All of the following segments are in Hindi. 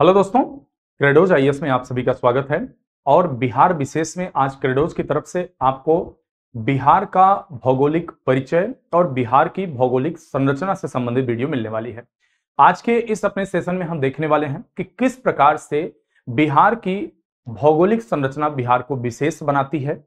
हेलो दोस्तों, क्रेडोज आईएएस में आप सभी का स्वागत है। और बिहार विशेष में आज क्रेडोज की तरफ़ से आपको बिहार का भौगोलिक परिचय और बिहार की भौगोलिक संरचना से संबंधित वीडियो मिलने वाली है। आज के इस अपने सेशन में हम देखने वाले हैं कि किस प्रकार से बिहार की भौगोलिक संरचना बिहार को विशेष बनाती है।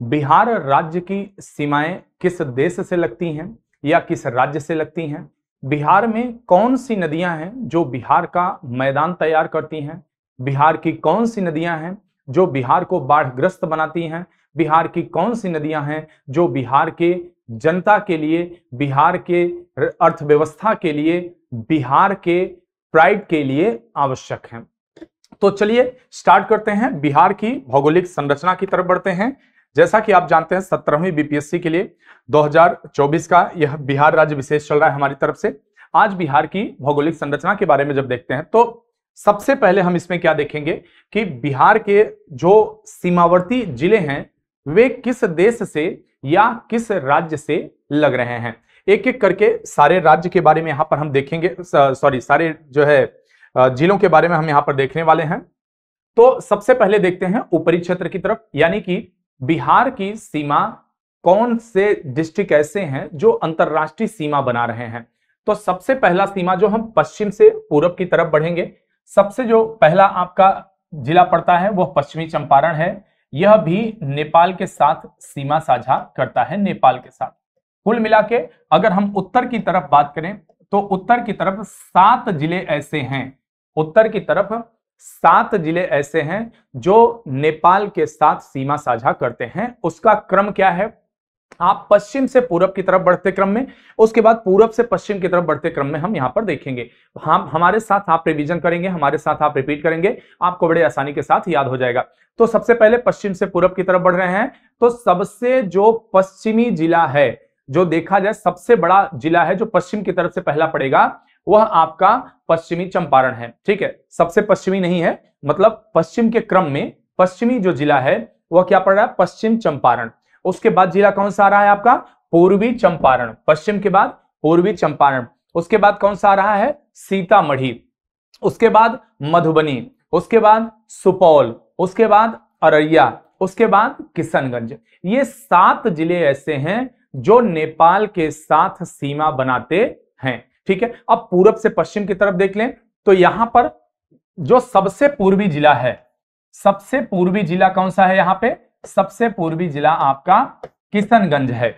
बिहार राज्य की सीमाएँ किस देश से लगती हैं या किस राज्य से लगती हैं? बिहार में कौन सी नदियाँ हैं जो बिहार का मैदान तैयार करती हैं? बिहार की कौन सी नदियाँ हैं जो बिहार को बाढ़ग्रस्त बनाती हैं? बिहार की कौन सी नदियाँ हैं जो बिहार के जनता के लिए, बिहार के अर्थव्यवस्था के लिए, बिहार के प्राइड के लिए आवश्यक हैं? तो चलिए स्टार्ट करते हैं। बिहार की भौगोलिक संरचना की तरफ़ बढ़ते हैं। जैसा कि आप जानते हैं, सत्रहवीं बीपीएससी के लिए 2024 का यह बिहार राज्य विशेष चल रहा है हमारी तरफ़ से। आज बिहार की भौगोलिक संरचना के बारे में जब देखते हैं तो सबसे पहले हम इसमें क्या देखेंगे कि बिहार के जो सीमावर्ती ज़िले हैं, वे किस देश से या किस राज्य से लग रहे हैं। एक एक करके सारे राज्य के बारे में यहाँ पर हम देखेंगे सॉरी, सारे जो है जिलों के बारे में हम यहाँ पर देखने वाले हैं। तो सबसे पहले देखते हैं ऊपरी क्षेत्र की तरफ़, यानी कि बिहार की सीमा कौन से डिस्ट्रिक्ट ऐसे हैं जो अंतरराष्ट्रीय सीमा बना रहे हैं? तो सबसे पहला सीमा जो हम पश्चिम से पूरब की तरफ़ बढ़ेंगे, सबसे जो पहला आपका जिला पड़ता है वह पश्चिमी चंपारण है। यह भी नेपाल के साथ सीमा साझा करता है, नेपाल के साथ। कुल मिला के अगर हम उत्तर की तरफ़ बात करें तो उत्तर की तरफ़ सात ज़िले ऐसे हैं। उत्तर की तरफ़ सात ज़िले ऐसे हैं जो नेपाल के साथ सीमा साझा करते हैं। उसका क्रम क्या है? आप पश्चिम से पूरब की तरफ़ बढ़ते क्रम में, उसके बाद पूरब से पश्चिम की तरफ़ बढ़ते क्रम में हम यहाँ पर देखेंगे। हम, हमारे साथ आप रिवीजन करेंगे, हमारे साथ आप रिपीट करेंगे, आपको बड़े आसानी के साथ याद हो जाएगा। तो सबसे पहले पश्चिम से पूरब की तरफ़ बढ़ रहे हैं तो सबसे जो पश्चिमी जिला है, जो देखा जाए, सबसे बड़ा जिला है जो पश्चिम की तरफ़ से पहला पड़ेगा वह आपका पश्चिमी चंपारण है। ठीक है? सबसे पश्चिमी नहीं है मतलब पश्चिम के क्रम में पश्चिमी जो जिला है, वह क्या पड़ रहा है? पश्चिम चंपारण। उसके बाद जिला कौन सा आ रहा है आपका? पूर्वी चंपारण। पश्चिम के बाद पूर्वी चंपारण। उसके बाद कौन सा आ रहा है? सीतामढ़ी। उसके बाद मधुबनी। उसके बाद सुपौल। उसके बाद अररिया। उसके बाद किशनगंज। ये सात ज़िले ऐसे हैं जो नेपाल के साथ सीमा बनाते हैं। ठीक है? अब पूरब से पश्चिम की तरफ़ देख लें तो यहाँ पर जो सबसे पूर्वी जिला है, सबसे पूर्वी जिला कौन सा है यहाँ पे? सबसे पूर्वी जिला आपका किशनगंज है।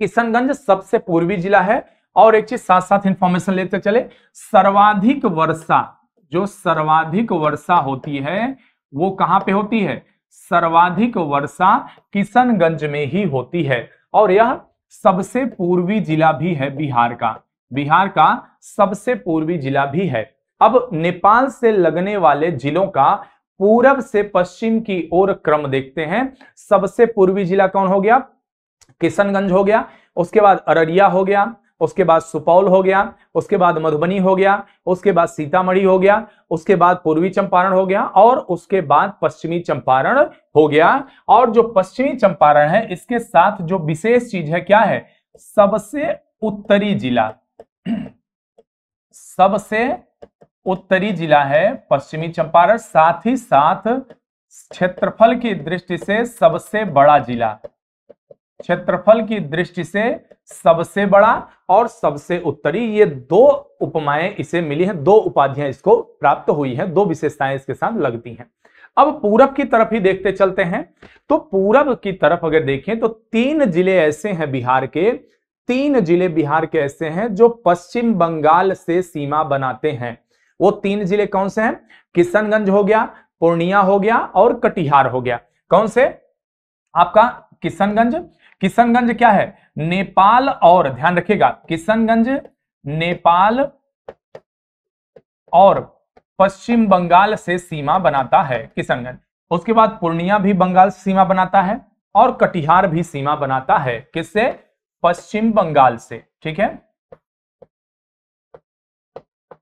किशनगंज सबसे पूर्वी जिला है, और एक चीज़ साथ साथ इंफॉर्मेशन लेते चले, सर्वाधिक वर्षा, जो सर्वाधिक वर्षा होती है, वो कहाँ पे होती है? सर्वाधिक वर्षा किशनगंज में ही होती है, और यह सबसे पूर्वी जिला भी है बिहार का। बिहार का सबसे पूर्वी जिला भी है। अब नेपाल से लगने वाले जिलों का पूरब से पश्चिम की ओर क्रम देखते हैं। सबसे पूर्वी जिला कौन हो गया? किशनगंज हो गया, उसके बाद अररिया हो गया, उसके बाद सुपौल हो गया, उसके बाद मधुबनी हो गया, उसके बाद सीतामढ़ी हो गया, उसके बाद पूर्वी चंपारण हो गया और उसके बाद पश्चिमी चंपारण हो गया। और जो पश्चिमी चंपारण है, इसके साथ जो विशेष चीज़ है, क्या है? सबसे उत्तरी जिला। सबसे उत्तरी जिला है पश्चिमी चंपारण, साथ ही साथ क्षेत्रफल की दृष्टि से सबसे बड़ा जिला। क्षेत्रफल की दृष्टि से सबसे बड़ा और सबसे उत्तरी, ये दो उपमाएँ इसे मिली हैं, दो उपाधियाँ इसको प्राप्त हुई हैं, दो विशेषताएँ इसके साथ लगती हैं। अब पूरब की तरफ़ ही देखते चलते हैं तो पूरब की तरफ़ अगर देखें तो तीन ज़िले ऐसे हैं बिहार के तीन ज़िले बिहार के ऐसे हैं जो पश्चिम बंगाल से सीमा बनाते हैं। वो तीन ज़िले कौन से हैं? किशनगंज हो गया, पूर्णिया हो गया और कटिहार हो गया। कौन से? आपका किशनगंज। किशनगंज क्या है? नेपाल और, ध्यान रखिएगा, किशनगंज, नेपाल और पश्चिम बंगाल से सीमा बनाता है किशनगंज। उसके बाद पूर्णिया भी बंगाल सीमा बनाता है और कटिहार भी सीमा बनाता है। किससे? पश्चिम बंगाल से, ठीक है?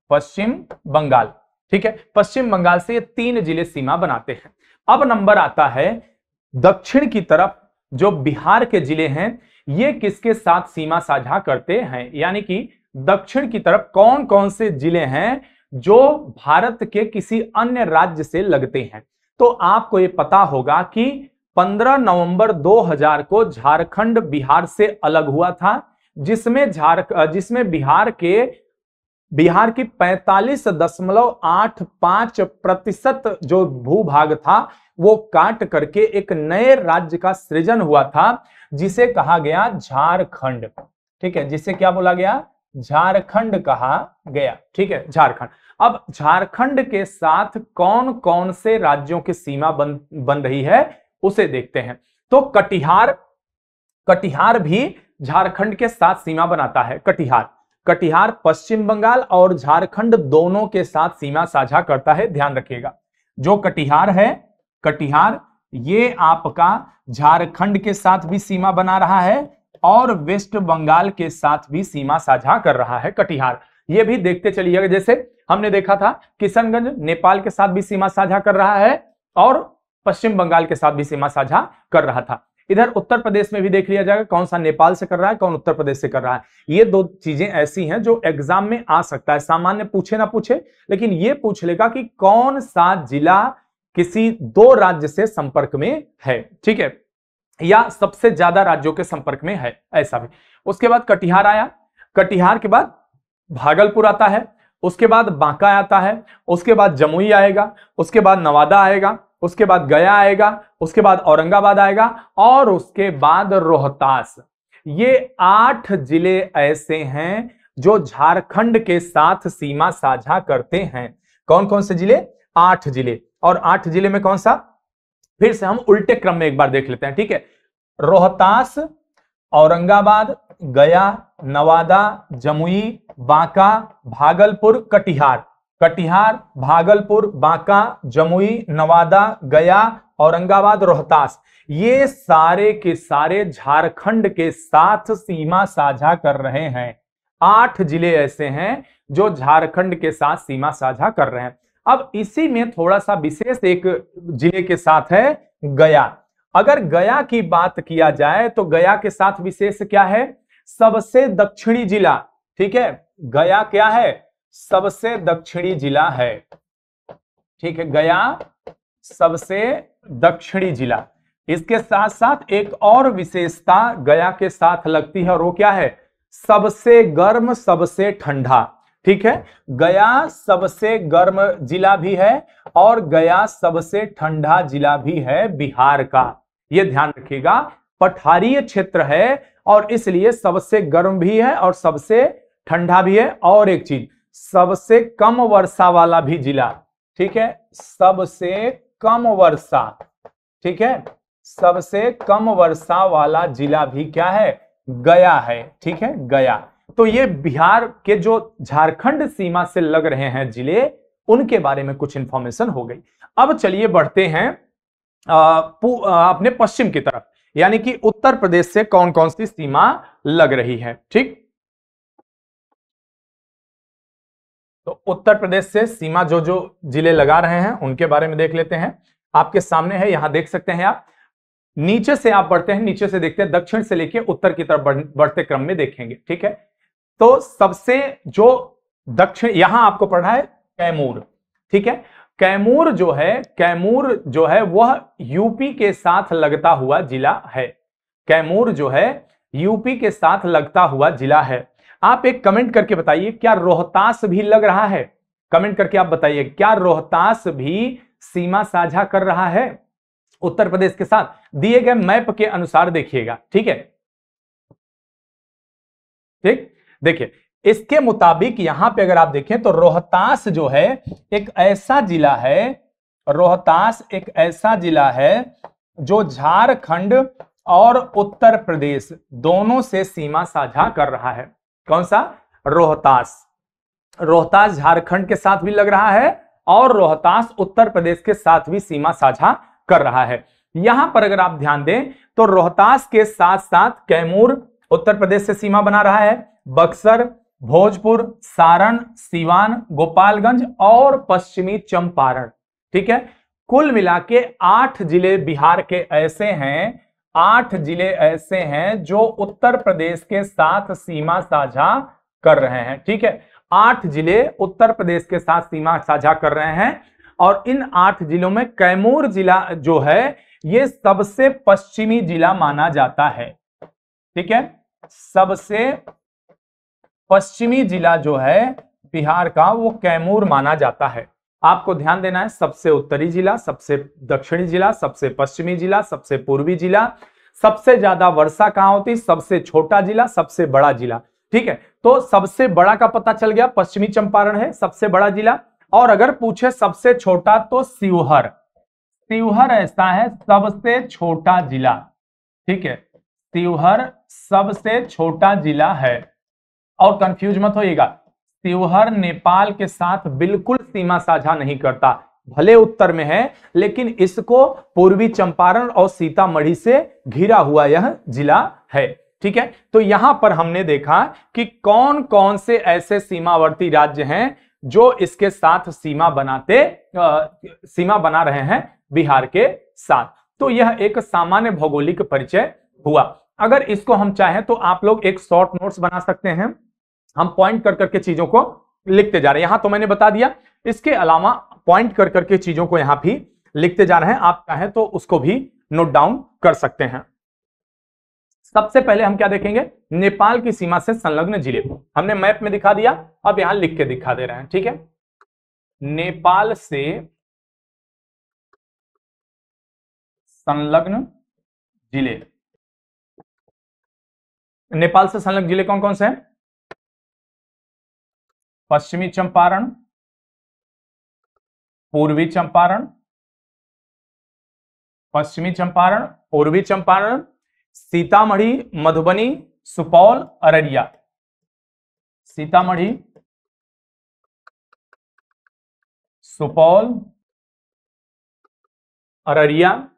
पश्चिम बंगाल, ठीक है? पश्चिम बंगाल से ये तीन ज़िले सीमा बनाते हैं। अब नंबर आता है दक्षिण की तरफ़, जो बिहार के ज़िले हैं, ये किसके साथ सीमा साझा करते हैं? यानी कि दक्षिण की तरफ़ कौन कौन से ज़िले हैं, जो भारत के किसी अन्य राज्य से लगते हैं? तो आपको ये पता होगा कि 15 नवंबर 2000 को झारखंड बिहार से अलग हुआ था, जिसमें झार, जिसमें बिहार के, बिहार की पैंतालीस दशमलव आठ पाँच प्रतिशत जो भूभाग था, वो काट करके एक नए राज्य का सृजन हुआ था, जिसे कहा गया झारखंड। ठीक है, जिसे क्या बोला गया? झारखंड कहा गया। ठीक है, झारखंड। अब झारखंड के साथ कौन कौन से राज्यों की सीमा बन बन रही है? उसे देखते हैं। तो कटिहार कटिहार भी झारखंड के साथ सीमा बनाता है, कटिहार। कटिहार पश्चिम बंगाल और झारखंड दोनों के साथ सीमा साझा करता है, ध्यान रखिएगा। जो कटिहार है, कटिहार, ये आपका झारखंड के साथ भी सीमा बना रहा है और वेस्ट बंगाल के साथ भी सीमा साझा कर रहा है कटिहार। ये भी देखते चलिएगा, जैसे हमने देखा था, किशनगंज, नेपाल के साथ भी सीमा साझा कर रहा है और पश्चिम बंगाल के साथ भी सीमा साझा कर रहा था। इधर उत्तर प्रदेश में भी देख लिया जाएगा कौन सा नेपाल से कर रहा है, कौन उत्तर प्रदेश से कर रहा है। ये दो चीज़ें ऐसी हैं जो एग्ज़ाम में आ सकता है। सामान्य पूछे ना पूछे, लेकिन ये पूछ लेगा कि कौन सा जिला किसी दो राज्य से संपर्क में है, ठीक है? या सबसे ज़्यादा राज्यों के संपर्क में है, ऐसा भी। उसके बाद कटिहार आया। कटिहार के बाद भागलपुर आता है। उसके बाद बांका आता है। उसके बाद जमुई आएगा। उसके बाद नवादा आएगा। उसके बाद गया आएगा, उसके बाद औरंगाबाद आएगा और उसके बाद रोहतास। ये आठ ज़िले ऐसे हैं जो झारखंड के साथ सीमा साझा करते हैं। कौन कौन से ज़िले? आठ ज़िले। और आठ ज़िले में कौन सा? फिर से हम उल्टे क्रम में एक बार देख लेते हैं, ठीक है? रोहतास, औरंगाबाद, गया, नवादा, जमुई, बांका, भागलपुर, कटिहार। कटिहार, भागलपुर, बांका, जमुई, नवादा, गया, औरंगाबाद, रोहतास। ये सारे के सारे झारखंड के साथ सीमा साझा कर रहे हैं। आठ ज़िले ऐसे हैं जो झारखंड के साथ सीमा साझा कर रहे हैं। अब इसी में थोड़ा सा विशेष एक ज़िले के साथ है गया। अगर गया की बात किया जाए तो गया के साथ विशेष क्या है? सबसे दक्षिणी जिला, ठीक है? गया क्या है? सबसे दक्षिणी जिला है। ठीक है, गया सबसे दक्षिणी जिला। इसके साथ साथ एक और विशेषता गया के साथ लगती है और वो क्या है? सबसे गर्म, सबसे ठंडा। ठीक है, गया सबसे गर्म जिला भी है और गया सबसे ठंडा जिला भी है बिहार का। यह ध्यान रखिएगा, पठारीय क्षेत्र है और इसलिए सबसे गर्म भी है और सबसे ठंडा भी है। और एक चीज़ सबसे कम वर्षा वाला भी जिला, ठीक है? सबसे कम वर्षा, ठीक है? सबसे कम वर्षा वाला जिला भी क्या है? गया है, ठीक है? गया। तो ये बिहार के जो झारखंड सीमा से लग रहे हैं ज़िले, उनके बारे में कुछ इंफॉर्मेशन हो गई। अब चलिए बढ़ते हैं अपने पश्चिम की तरफ़। यानी कि उत्तर प्रदेश से कौन कौन सी सीमा लग रही है, ठीक? तो उत्तर प्रदेश से सीमा जो जो ज़िले लगा रहे हैं, उनके बारे में देख लेते हैं। आपके सामने है, यहाँ देख सकते हैं आप। नीचे से आप बढ़ते हैं, नीचे से देखते हैं, दक्षिण से लेके उत्तर की तरफ़ बढ़ते क्रम में देखेंगे, ठीक है? तो सबसे जो दक्षिण, यहाँ आपको पढ़ा है, कैमूर, ठीक है? कैमूर जो है, कैमूर जो है, वह यूपी के साथ लगता हुआ जिला है। कैमूर जो है, यूपी के साथ लगता हुआ जिला है। आप एक कमेंट करके बताइए, क्या रोहतास भी लग रहा है? कमेंट करके आप बताइए, क्या रोहतास भी सीमा साझा कर रहा है? उत्तर प्रदेश के साथ दिए गए मैप के अनुसार देखिएगा, ठीक है? ठीक? देखिए, इसके मुताबिक यहाँ पे अगर आप देखें तो रोहतास जो है, एक ऐसा जिला है, रोहतास एक ऐसा जिला है जो झारखंड और उत्तर प्रदेश दोनों से सीमा साझा कर रहा है। कौन सा? रोहतास। रोहतास झारखंड के साथ भी लग रहा है और रोहतास उत्तर प्रदेश के साथ भी सीमा साझा कर रहा है। यहाँ पर अगर आप ध्यान दें तो रोहतास के साथ साथ कैमूर उत्तर प्रदेश से सीमा बना रहा है। बक्सर, भोजपुर, सारण, सीवान, गोपालगंज और पश्चिमी चंपारण। ठीक है? कुल मिला के आठ ज़िले बिहार के ऐसे हैं आठ ज़िले ऐसे हैं जो उत्तर प्रदेश के साथ सीमा साझा कर रहे हैं, ठीक है? आठ ज़िले उत्तर प्रदेश के साथ सीमा साझा कर रहे हैं और इन आठ जिलों में कैमूर जिला जो है, ये सबसे पश्चिमी जिला माना जाता है, ठीक है? सबसे पश्चिमी जिला जो है बिहार का, वो कैमूर माना जाता है। आपको ध्यान देना है, सबसे उत्तरी जिला, सबसे दक्षिणी जिला, सबसे पश्चिमी जिला, सबसे पूर्वी जिला, सबसे ज़्यादा वर्षा कहाँ होती? सबसे छोटा जिला, सबसे बड़ा जिला। ठीक है? तो सबसे बड़ा का पता चल गया, पश्चिमी चंपारण है, सबसे बड़ा जिला। और अगर पूछे सबसे छोटा तो शिवहर शिवहर ऐसा है, सबसे छोटा जिला। ठीक है? शिवहर सबसे छोटा जिला है। और कंफ्यूज मत होइएगा। शिवहर नेपाल के साथ बिल्कुल सीमा साझा नहीं करता। भले उत्तर में है लेकिन इसको पूर्वी चंपारण और सीतामढ़ी से घिरा हुआ यह जिला है। ठीक है? तो यहाँ पर हमने देखा कि कौन कौन से ऐसे सीमावर्ती राज्य हैं जो इसके साथ सीमा बनाते आ, सीमा बना रहे हैं बिहार के साथ। तो यह एक सामान्य भौगोलिक परिचय हुआ। अगर इसको हम चाहें तो आप लोग एक शॉर्ट नोट्स बना सकते हैं। हम पॉइंट कर करके चीज़ों को लिखते जा रहे हैं। यहाँ तो मैंने बता दिया, इसके अलावा पॉइंट कर करके चीज़ों को यहाँ भी लिखते जा रहे हैं। आप चाहें तो उसको भी नोट डाउन कर सकते हैं। सबसे पहले हम क्या देखेंगे? नेपाल की सीमा से संलग्न ज़िले। हमने मैप में दिखा दिया, अब यहाँ लिख के दिखा दे रहे हैं, ठीक है? नेपाल से संलग्न ज़िले। नेपाल से संलग्न ज़िले कौन कौन से हैं? पश्चिमी चंपारण, पूर्वी चंपारण, पश्चिमी चंपारण, पूर्वी चंपारण, सीतामढ़ी, मधुबनी, सुपौल, अररिया। सीतामढ़ी, सुपौल, अररिया।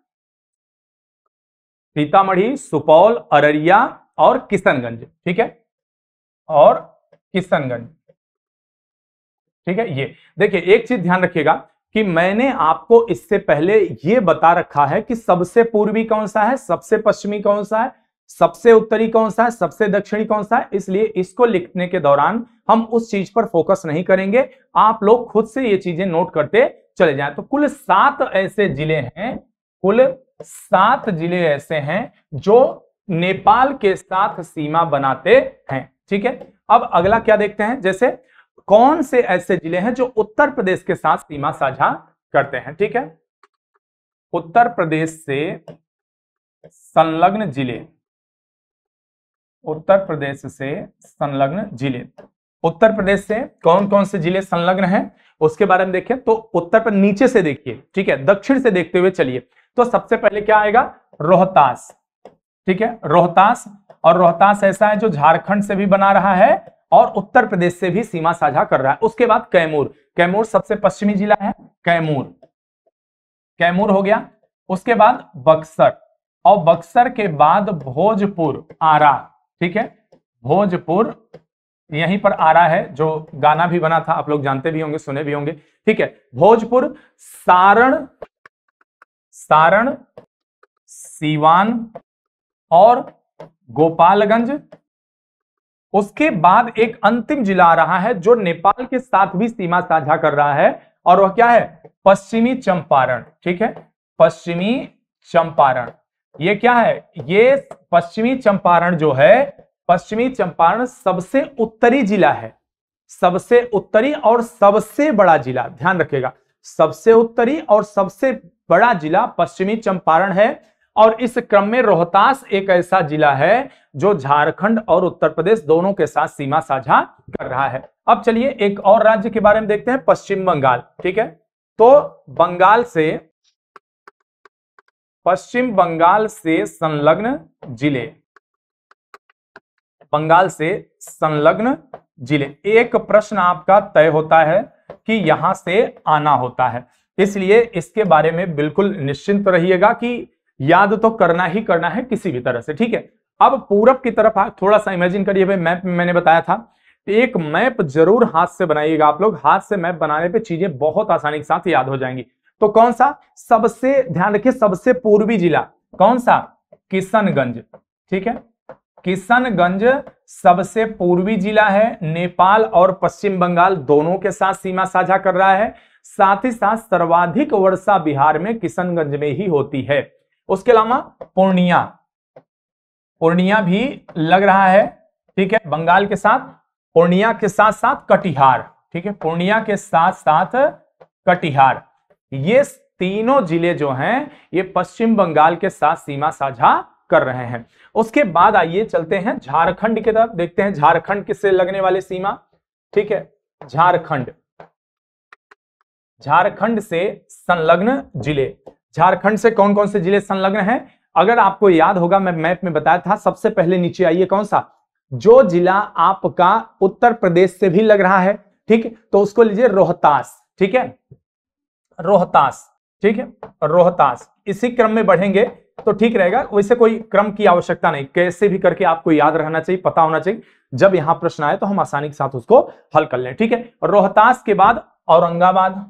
सीतामढ़ी, सुपौल, अररिया और किशनगंज, ठीक है? और किशनगंज। ठीक है, ये देखिए, एक चीज़ ध्यान रखिएगा कि मैंने आपको इससे पहले ये बता रखा है कि सबसे पूर्वी कौन सा है, सबसे पश्चिमी कौन सा है, सबसे उत्तरी कौन सा है, सबसे दक्षिणी कौन सा है, इसलिए इसको लिखने के दौरान हम उस चीज़ पर फोकस नहीं करेंगे। आप लोग खुद से ये चीज़ें नोट करते चले जाएँ। तो कुल सात ऐसे ज़िले हैं, कुल सात ज़िले ऐसे हैं जो नेपाल के साथ सीमा बनाते हैं, ठीक है? अब अगला क्या देखते हैं? जैसे कौन से ऐसे ज़िले हैं जो उत्तर प्रदेश के साथ सीमा साझा करते हैं? ठीक है। उत्तर प्रदेश से संलग्न ज़िले। उत्तर प्रदेश से संलग्न ज़िले। उत्तर प्रदेश से कौन कौन से ज़िले संलग्न हैं? उसके बारे में देखें तो उत्तर पर नीचे से देखिए, ठीक है, दक्षिण से देखते हुए चलिए। तो सबसे पहले क्या आएगा? रोहतास। ठीक है, रोहतास। और रोहतास ऐसा है जो झारखंड से भी बना रहा है और उत्तर प्रदेश से भी सीमा साझा कर रहा है। उसके बाद कैमूर। कैमूर सबसे पश्चिमी जिला है। कैमूर। कैमूर हो गया। उसके बाद बक्सर। और बक्सर के बाद भोजपुर, आरा। ठीक है? भोजपुर, यहीं पर आरा है, जो गाना भी बना था। आप लोग जानते भी होंगे, सुने भी होंगे। ठीक है? भोजपुर, सारण सारण, सीवान और गोपालगंज उसके बाद एक अंतिम जिला आ रहा है जो नेपाल के साथ भी सीमा साझा कर रहा है, और वह क्या है? पश्चिमी चंपारण, ठीक है? पश्चिमी चंपारण। ये क्या है? ये पश्चिमी चंपारण जो है, पश्चिमी चंपारण सबसे उत्तरी जिला है। सबसे उत्तरी और सबसे बड़ा जिला, ध्यान रखिएगा। सबसे उत्तरी और सबसे बड़ा जिला पश्चिमी चंपारण है और इस क्रम में रोहतास एक ऐसा जिला है जो झारखंड और उत्तर प्रदेश दोनों के साथ सीमा साझा कर रहा है। अब चलिए एक और राज्य के बारे में देखते हैं, पश्चिम बंगाल, ठीक है? तो बंगाल से, पश्चिम बंगाल से संलग्न ज़िले, बंगाल से संलग्न ज़िले। एक प्रश्न आपका तय होता है कि यहाँ से आना होता है, इसलिए इसके बारे में बिल्कुल निश्चिंत रहिएगा कि याद तो करना ही करना है किसी भी तरह से, ठीक है? अब पूरब की तरफ़ थोड़ा सा इमेजिन करिए भाई, मैप में मैंने बताया था। एक मैप ज़रूर हाथ से बनाइएगा आप लोग। हाथ से मैप बनाने पे चीज़ें बहुत आसानी के साथ याद हो जाएँगी। तो कौन सा? सबसे, ध्यान रखिए, सबसे पूर्वी जिला। कौन सा? किशनगंज, ठीक है? किशनगंज सबसे पूर्वी जिला है। नेपाल और पश्चिम बंगाल दोनों के साथ सीमा साझा कर रहा है। साथ ही साथ सर्वाधिक वर्षा बिहार में किशनगंज में ही होती है। उसके अलावा पूर्णिया। पूर्णिया भी लग रहा है, ठीक है, बंगाल के साथ, पूर्णिया के साथ साथ कटिहार, ठीक है, पूर्णिया के साथ साथ कटिहार। ये तीनों ज़िले जो हैं, ये पश्चिम बंगाल के साथ सीमा साझा कर रहे हैं। उसके बाद आइए चलते हैं झारखंड की तरफ़, देखते हैं झारखंड किससे लगने वाले सीमा, ठीक है, झारखंड। झारखंड से संलग्न ज़िले झारखंड से कौन कौन से ज़िले संलग्न हैं? अगर आपको याद होगा, मैं मैप में बताया था, सबसे पहले नीचे आइए कौन सा? जो जिला आपका उत्तर प्रदेश से भी लग रहा है, ठीक? तो उसको लीजिए रोहतास, ठीक है? रोहतास, ठीक है? रोहतास, इसी क्रम में बढ़ेंगे तो ठीक रहेगा। वैसे कोई क्रम की आवश्यकता नहीं, कैसे भी करके आपको याद रहना चाहिए, पता होना चाहिए। जब यहाँ प्रश्न आए तो हम आसानी के साथ उसको हल कर लें, ठीक है? रोहतास के बाद औरंगाबाद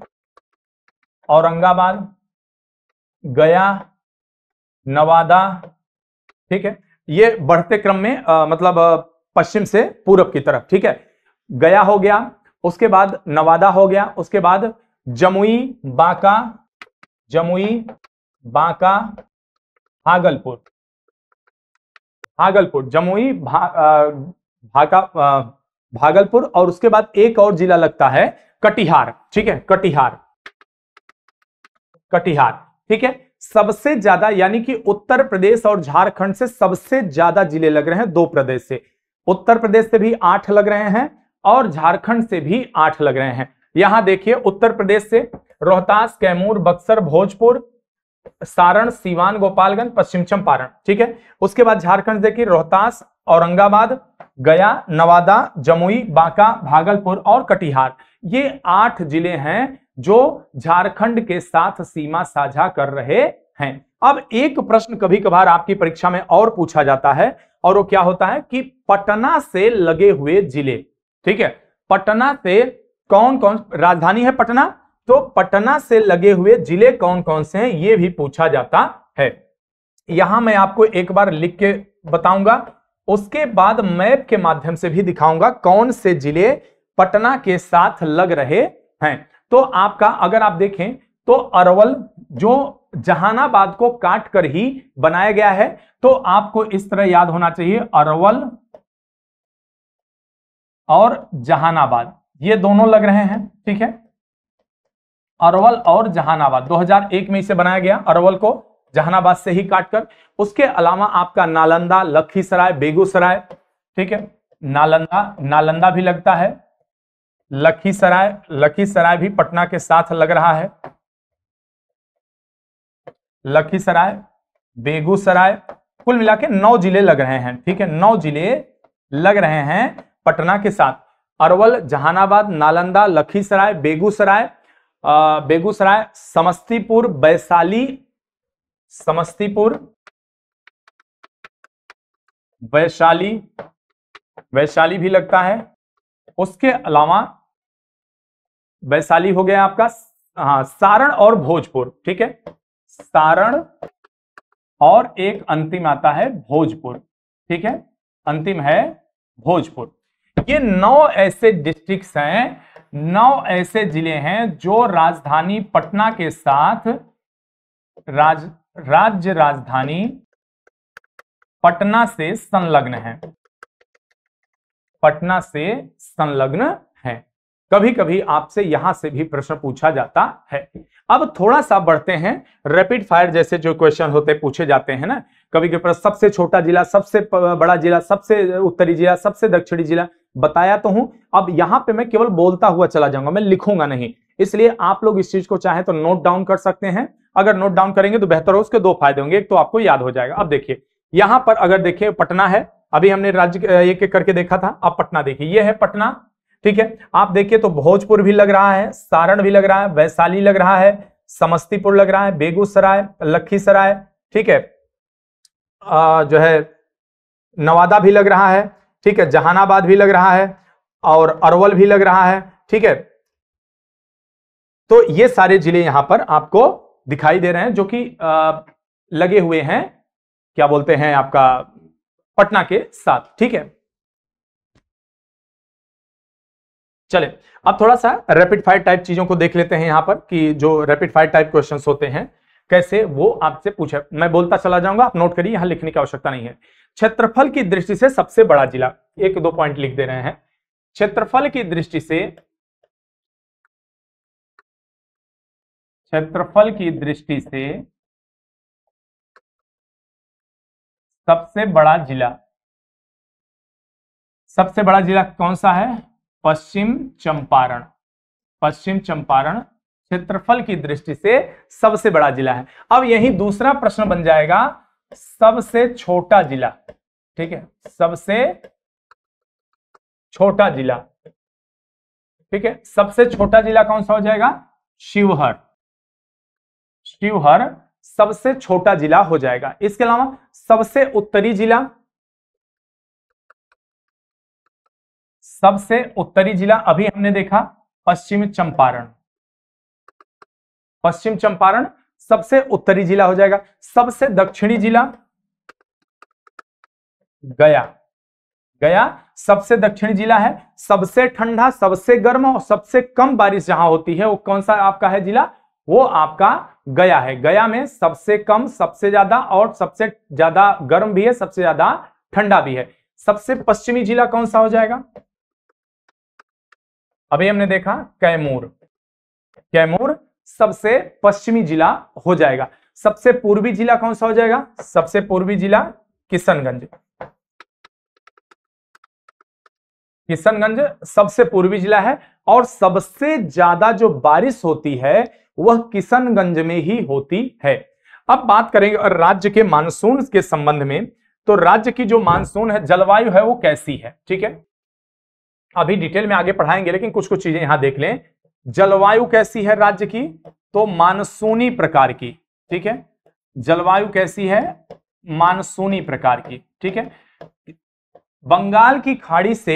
औरंगाबाद गया नवादा ठीक है? ये बढ़ते क्रम में आ, मतलब पश्चिम से पूरब की तरफ़ ठीक है? गया हो गया उसके बाद नवादा हो गया उसके बाद जमुई बांका जमुई बांका भागलपुर। भागलपुर जमुई भाका भागलपुर और उसके बाद एक और जिला लगता है कटिहार ठीक है? कटिहार। कटिहार। ठीक है? सबसे ज़्यादा, यानी कि उत्तर प्रदेश और झारखंड से सबसे ज़्यादा ज़िले लग रहे हैं दो प्रदेश से। उत्तर प्रदेश से भी आठ लग रहे हैं और झारखंड से भी आठ लग रहे हैं। यहाँ देखिए, उत्तर प्रदेश से रोहतास, कैमूर, बक्सर, भोजपुर, सारण, सीवान, गोपालगंज, पश्चिम चंपारण, ठीक है? उसके बाद झारखंड देखिए, रोहतास, औरंगाबाद, गया, नवादा, जमुई, बांका, भागलपुर और कटिहार। ये आठ ज़िले हैं जो झारखंड के साथ सीमा साझा कर रहे हैं। अब एक प्रश्न कभी कभार आपकी परीक्षा में और पूछा जाता है, और वो क्या होता है कि पटना से लगे हुए ज़िले, ठीक है? पटना से कौन कौन राजधानी है पटना? तो पटना से लगे हुए ज़िले कौन कौन से हैं, ये भी पूछा जाता है। यहाँ मैं आपको एक बार लिख के बताऊँगा, उसके बाद मैप के माध्यम से भी दिखाऊँगा कौन से ज़िले पटना के साथ लग रहे हैं। तो आपका, अगर आप देखें तो अरवल जो जहानाबाद को काट कर ही बनाया गया है तो आपको इस तरह याद होना चाहिए, अरवल और जहानाबाद। ये दोनों लग रहे हैं, ठीक है? अरवल और जहानाबाद 2001 में इसे बनाया गया, अरवल को जहानाबाद से ही काटकर उसके अलावा आपका नालंदा, लखीसराय, बेगूसराय, ठीक है? नालंदा नालंदा भी लगता है। लखीसराय लखीसराय भी पटना के साथ लग रहा है। लखीसराय, बेगूसराय, कुल मिला के नौ ज़िले लग रहे हैं, ठीक है? नौ ज़िले लग रहे हैं पटना के साथ। अरवल, जहानाबाद, नालंदा, लखीसराय, बेगूसराय बेगूसराय, समस्तीपुर, वैशाली समस्तीपुर, वैशाली वैशाली भी लगता है। उसके अलावा वैशाली हो गया आपका हाँ सारण और भोजपुर, ठीक है? सारण और एक अंतिम आता है भोजपुर, ठीक है? अंतिम है भोजपुर। ये नौ ऐसे डिस्ट्रिक्ट्स हैं, नौ ऐसे ज़िले हैं जो राजधानी पटना के साथ राज, राज्य राजधानी पटना से संलग्न है। पटना से संलग्न है। कभी कभी आपसे यहाँ से भी प्रश्न पूछा जाता है। अब थोड़ा सा बढ़ते हैं। रैपिड फायर जैसे जो क्वेश्चन होते पूछे जाते हैं ना। कभी कभी प्रश्न, सबसे छोटा जिला, सबसे बड़ा जिला, सबसे उत्तरी जिला, सबसे दक्षिणी जिला, बताया तो हूँ। अब यहाँ पे मैं केवल बोलता हुआ चला जाऊँगा, मैं लिखूँगा नहीं। इसलिए आप लोग इस चीज़ को चाहे तो नोट डाउन कर सकते हैं। अगर नोट डाउन करेंगे तो बेहतर हो, उसके दो फ़ायदे होंगे। एक तो आपको याद हो जाएगा। अब देखिए, यहाँ पर अगर देखिए, पटना है अभी हमने राज्य एक एक करके देखा था अब पटना देखिए। ये है पटना ठीक है? आप देखिए तो भोजपुर भी लग रहा है सारण भी लग रहा है वैशाली लग रहा है समस्तीपुर लग रहा है बेगूसराय लखीसराय ठीक है? आ, जो है नवादा भी लग रहा है ठीक है? जहानाबाद भी लग रहा है और अरवल भी लग रहा है ठीक है? तो ये सारे ज़िले यहाँ पर आपको दिखाई दे रहे हैं जो कि लगे हुए हैं क्या बोलते हैं आपका पटना के साथ, ठीक है? चले, अब थोड़ा सा रैपिड फायर टाइप चीज़ों को देख लेते हैं यहाँ पर कि जो रैपिड फायर टाइप क्वेश्चन होते हैं, कैसे वो आपसे पूछे। मैं बोलता चला जाऊँगा, आप नोट करिए, यहाँ लिखने की आवश्यकता नहीं है। क्षेत्रफल की दृष्टि से सबसे बड़ा जिला, एक दो पॉइंट लिख दे रहे हैं। क्षेत्रफल की दृष्टि से, क्षेत्रफल की दृष्टि से सबसे बड़ा जिला। सबसे बड़ा जिला कौन सा है? पश्चिम चंपारण। पश्चिम चंपारण क्षेत्रफल की दृष्टि से सबसे बड़ा जिला है। अब यही दूसरा प्रश्न बन जाएगा, सबसे छोटा जिला। ठीक है? सबसे छोटा जिला। ठीक है? सबसे छोटा जिला कौन सा हो जाएगा? शिवहर। शिवहर सबसे छोटा जिला हो जाएगा। इसके अलावा सबसे उत्तरी जिला, सबसे उत्तरी जिला अभी हमने देखा, पश्चिम चंपारण। पश्चिम चंपारण सबसे उत्तरी जिला हो जाएगा। सबसे दक्षिणी जिला गया। गया सबसे दक्षिणी जिला है। सबसे ठंडा, सबसे गर्म और सबसे कम बारिश जहाँ होती है, वो कौन सा आपका है जिला? वो आपका गया है। गया में सबसे कम, सबसे ज़्यादा और सबसे ज़्यादा गर्म भी है, सबसे ज़्यादा ठंडा भी है। सबसे पश्चिमी जिला कौन सा हो जाएगा? अभी हमने देखा कैमूर। कैमूर सबसे पश्चिमी जिला हो जाएगा। सबसे पूर्वी जिला कौन सा हो जाएगा? सबसे पूर्वी जिला किशनगंज। किशनगंज सबसे पूर्वी जिला है और सबसे ज़्यादा जो बारिश होती है वह किशनगंज में ही होती है। अब बात करेंगे और राज्य के मानसून के संबंध में तो राज्य की जो मानसून है, जलवायु है, वो कैसी है? ठीक है? अभी डिटेल में आगे पढ़ाएँगे, लेकिन कुछ कुछ चीज़ें यहाँ देख लें। जलवायु कैसी है राज्य की? तो मानसूनी प्रकार की, ठीक है? जलवायु कैसी है? मानसूनी प्रकार की, ठीक है? बंगाल की खाड़ी से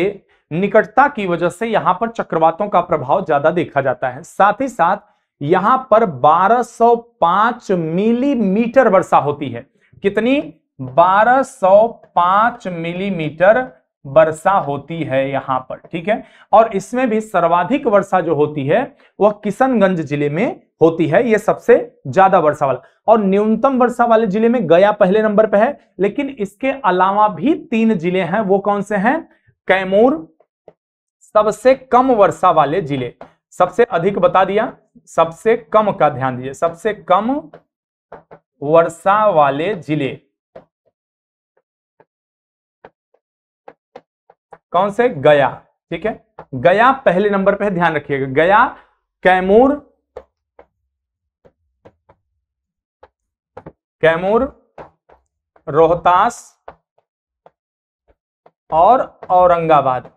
निकटता की वजह से यहाँ पर चक्रवातों का प्रभाव ज़्यादा देखा जाता है। साथ ही साथ यहाँ पर 1205 मिलीमीटर वर्षा होती है। कितनी? 1205 मिलीमीटर वर्षा होती है यहाँ पर, ठीक है? और इसमें भी सर्वाधिक वर्षा जो होती है, वह किशनगंज ज़िले में होती है। यह सबसे ज़्यादा वर्षा वाला। और न्यूनतम वर्षा वाले ज़िले में गया पहले नंबर पर है, लेकिन इसके अलावा भी तीन ज़िले हैं। वो कौन से हैं? कैमूर सबसे कम वर्षा वाले ज़िले। सबसे अधिक बता दिया, सबसे कम का ध्यान दीजिए, सबसे कम वर्षा वाले ज़िले। कौन से? गया, ठीक है? गया पहले नंबर पे ध्यान रखिएगा। गया, कैमूर कैमूर, रोहतास और औरंगाबाद।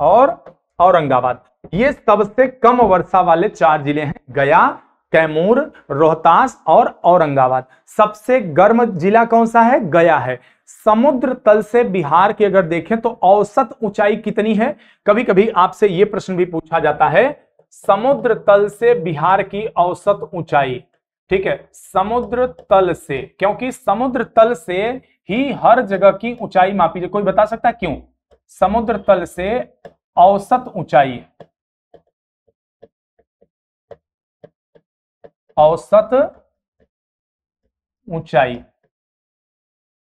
और औरंगाबाद। ये सबसे कम वर्षा वाले चार ज़िले हैं, गया, कैमूर, रोहतास और औरंगाबाद। सबसे गर्म जिला कौन सा है? गया है। समुद्र तल से बिहार की अगर देखें तो औसत ऊंचाई कितनी है? कभी कभी आपसे यह प्रश्न भी पूछा जाता है, समुद्र तल से बिहार की औसत ऊंचाई। ठीक है, समुद्र तल से, क्योंकि समुद्र तल से ही हर जगह की ऊंचाई मापी जाए कोई बता सकता है? क्यों? समुद्र तल से औसत ऊंचाई। औसत ऊंचाई।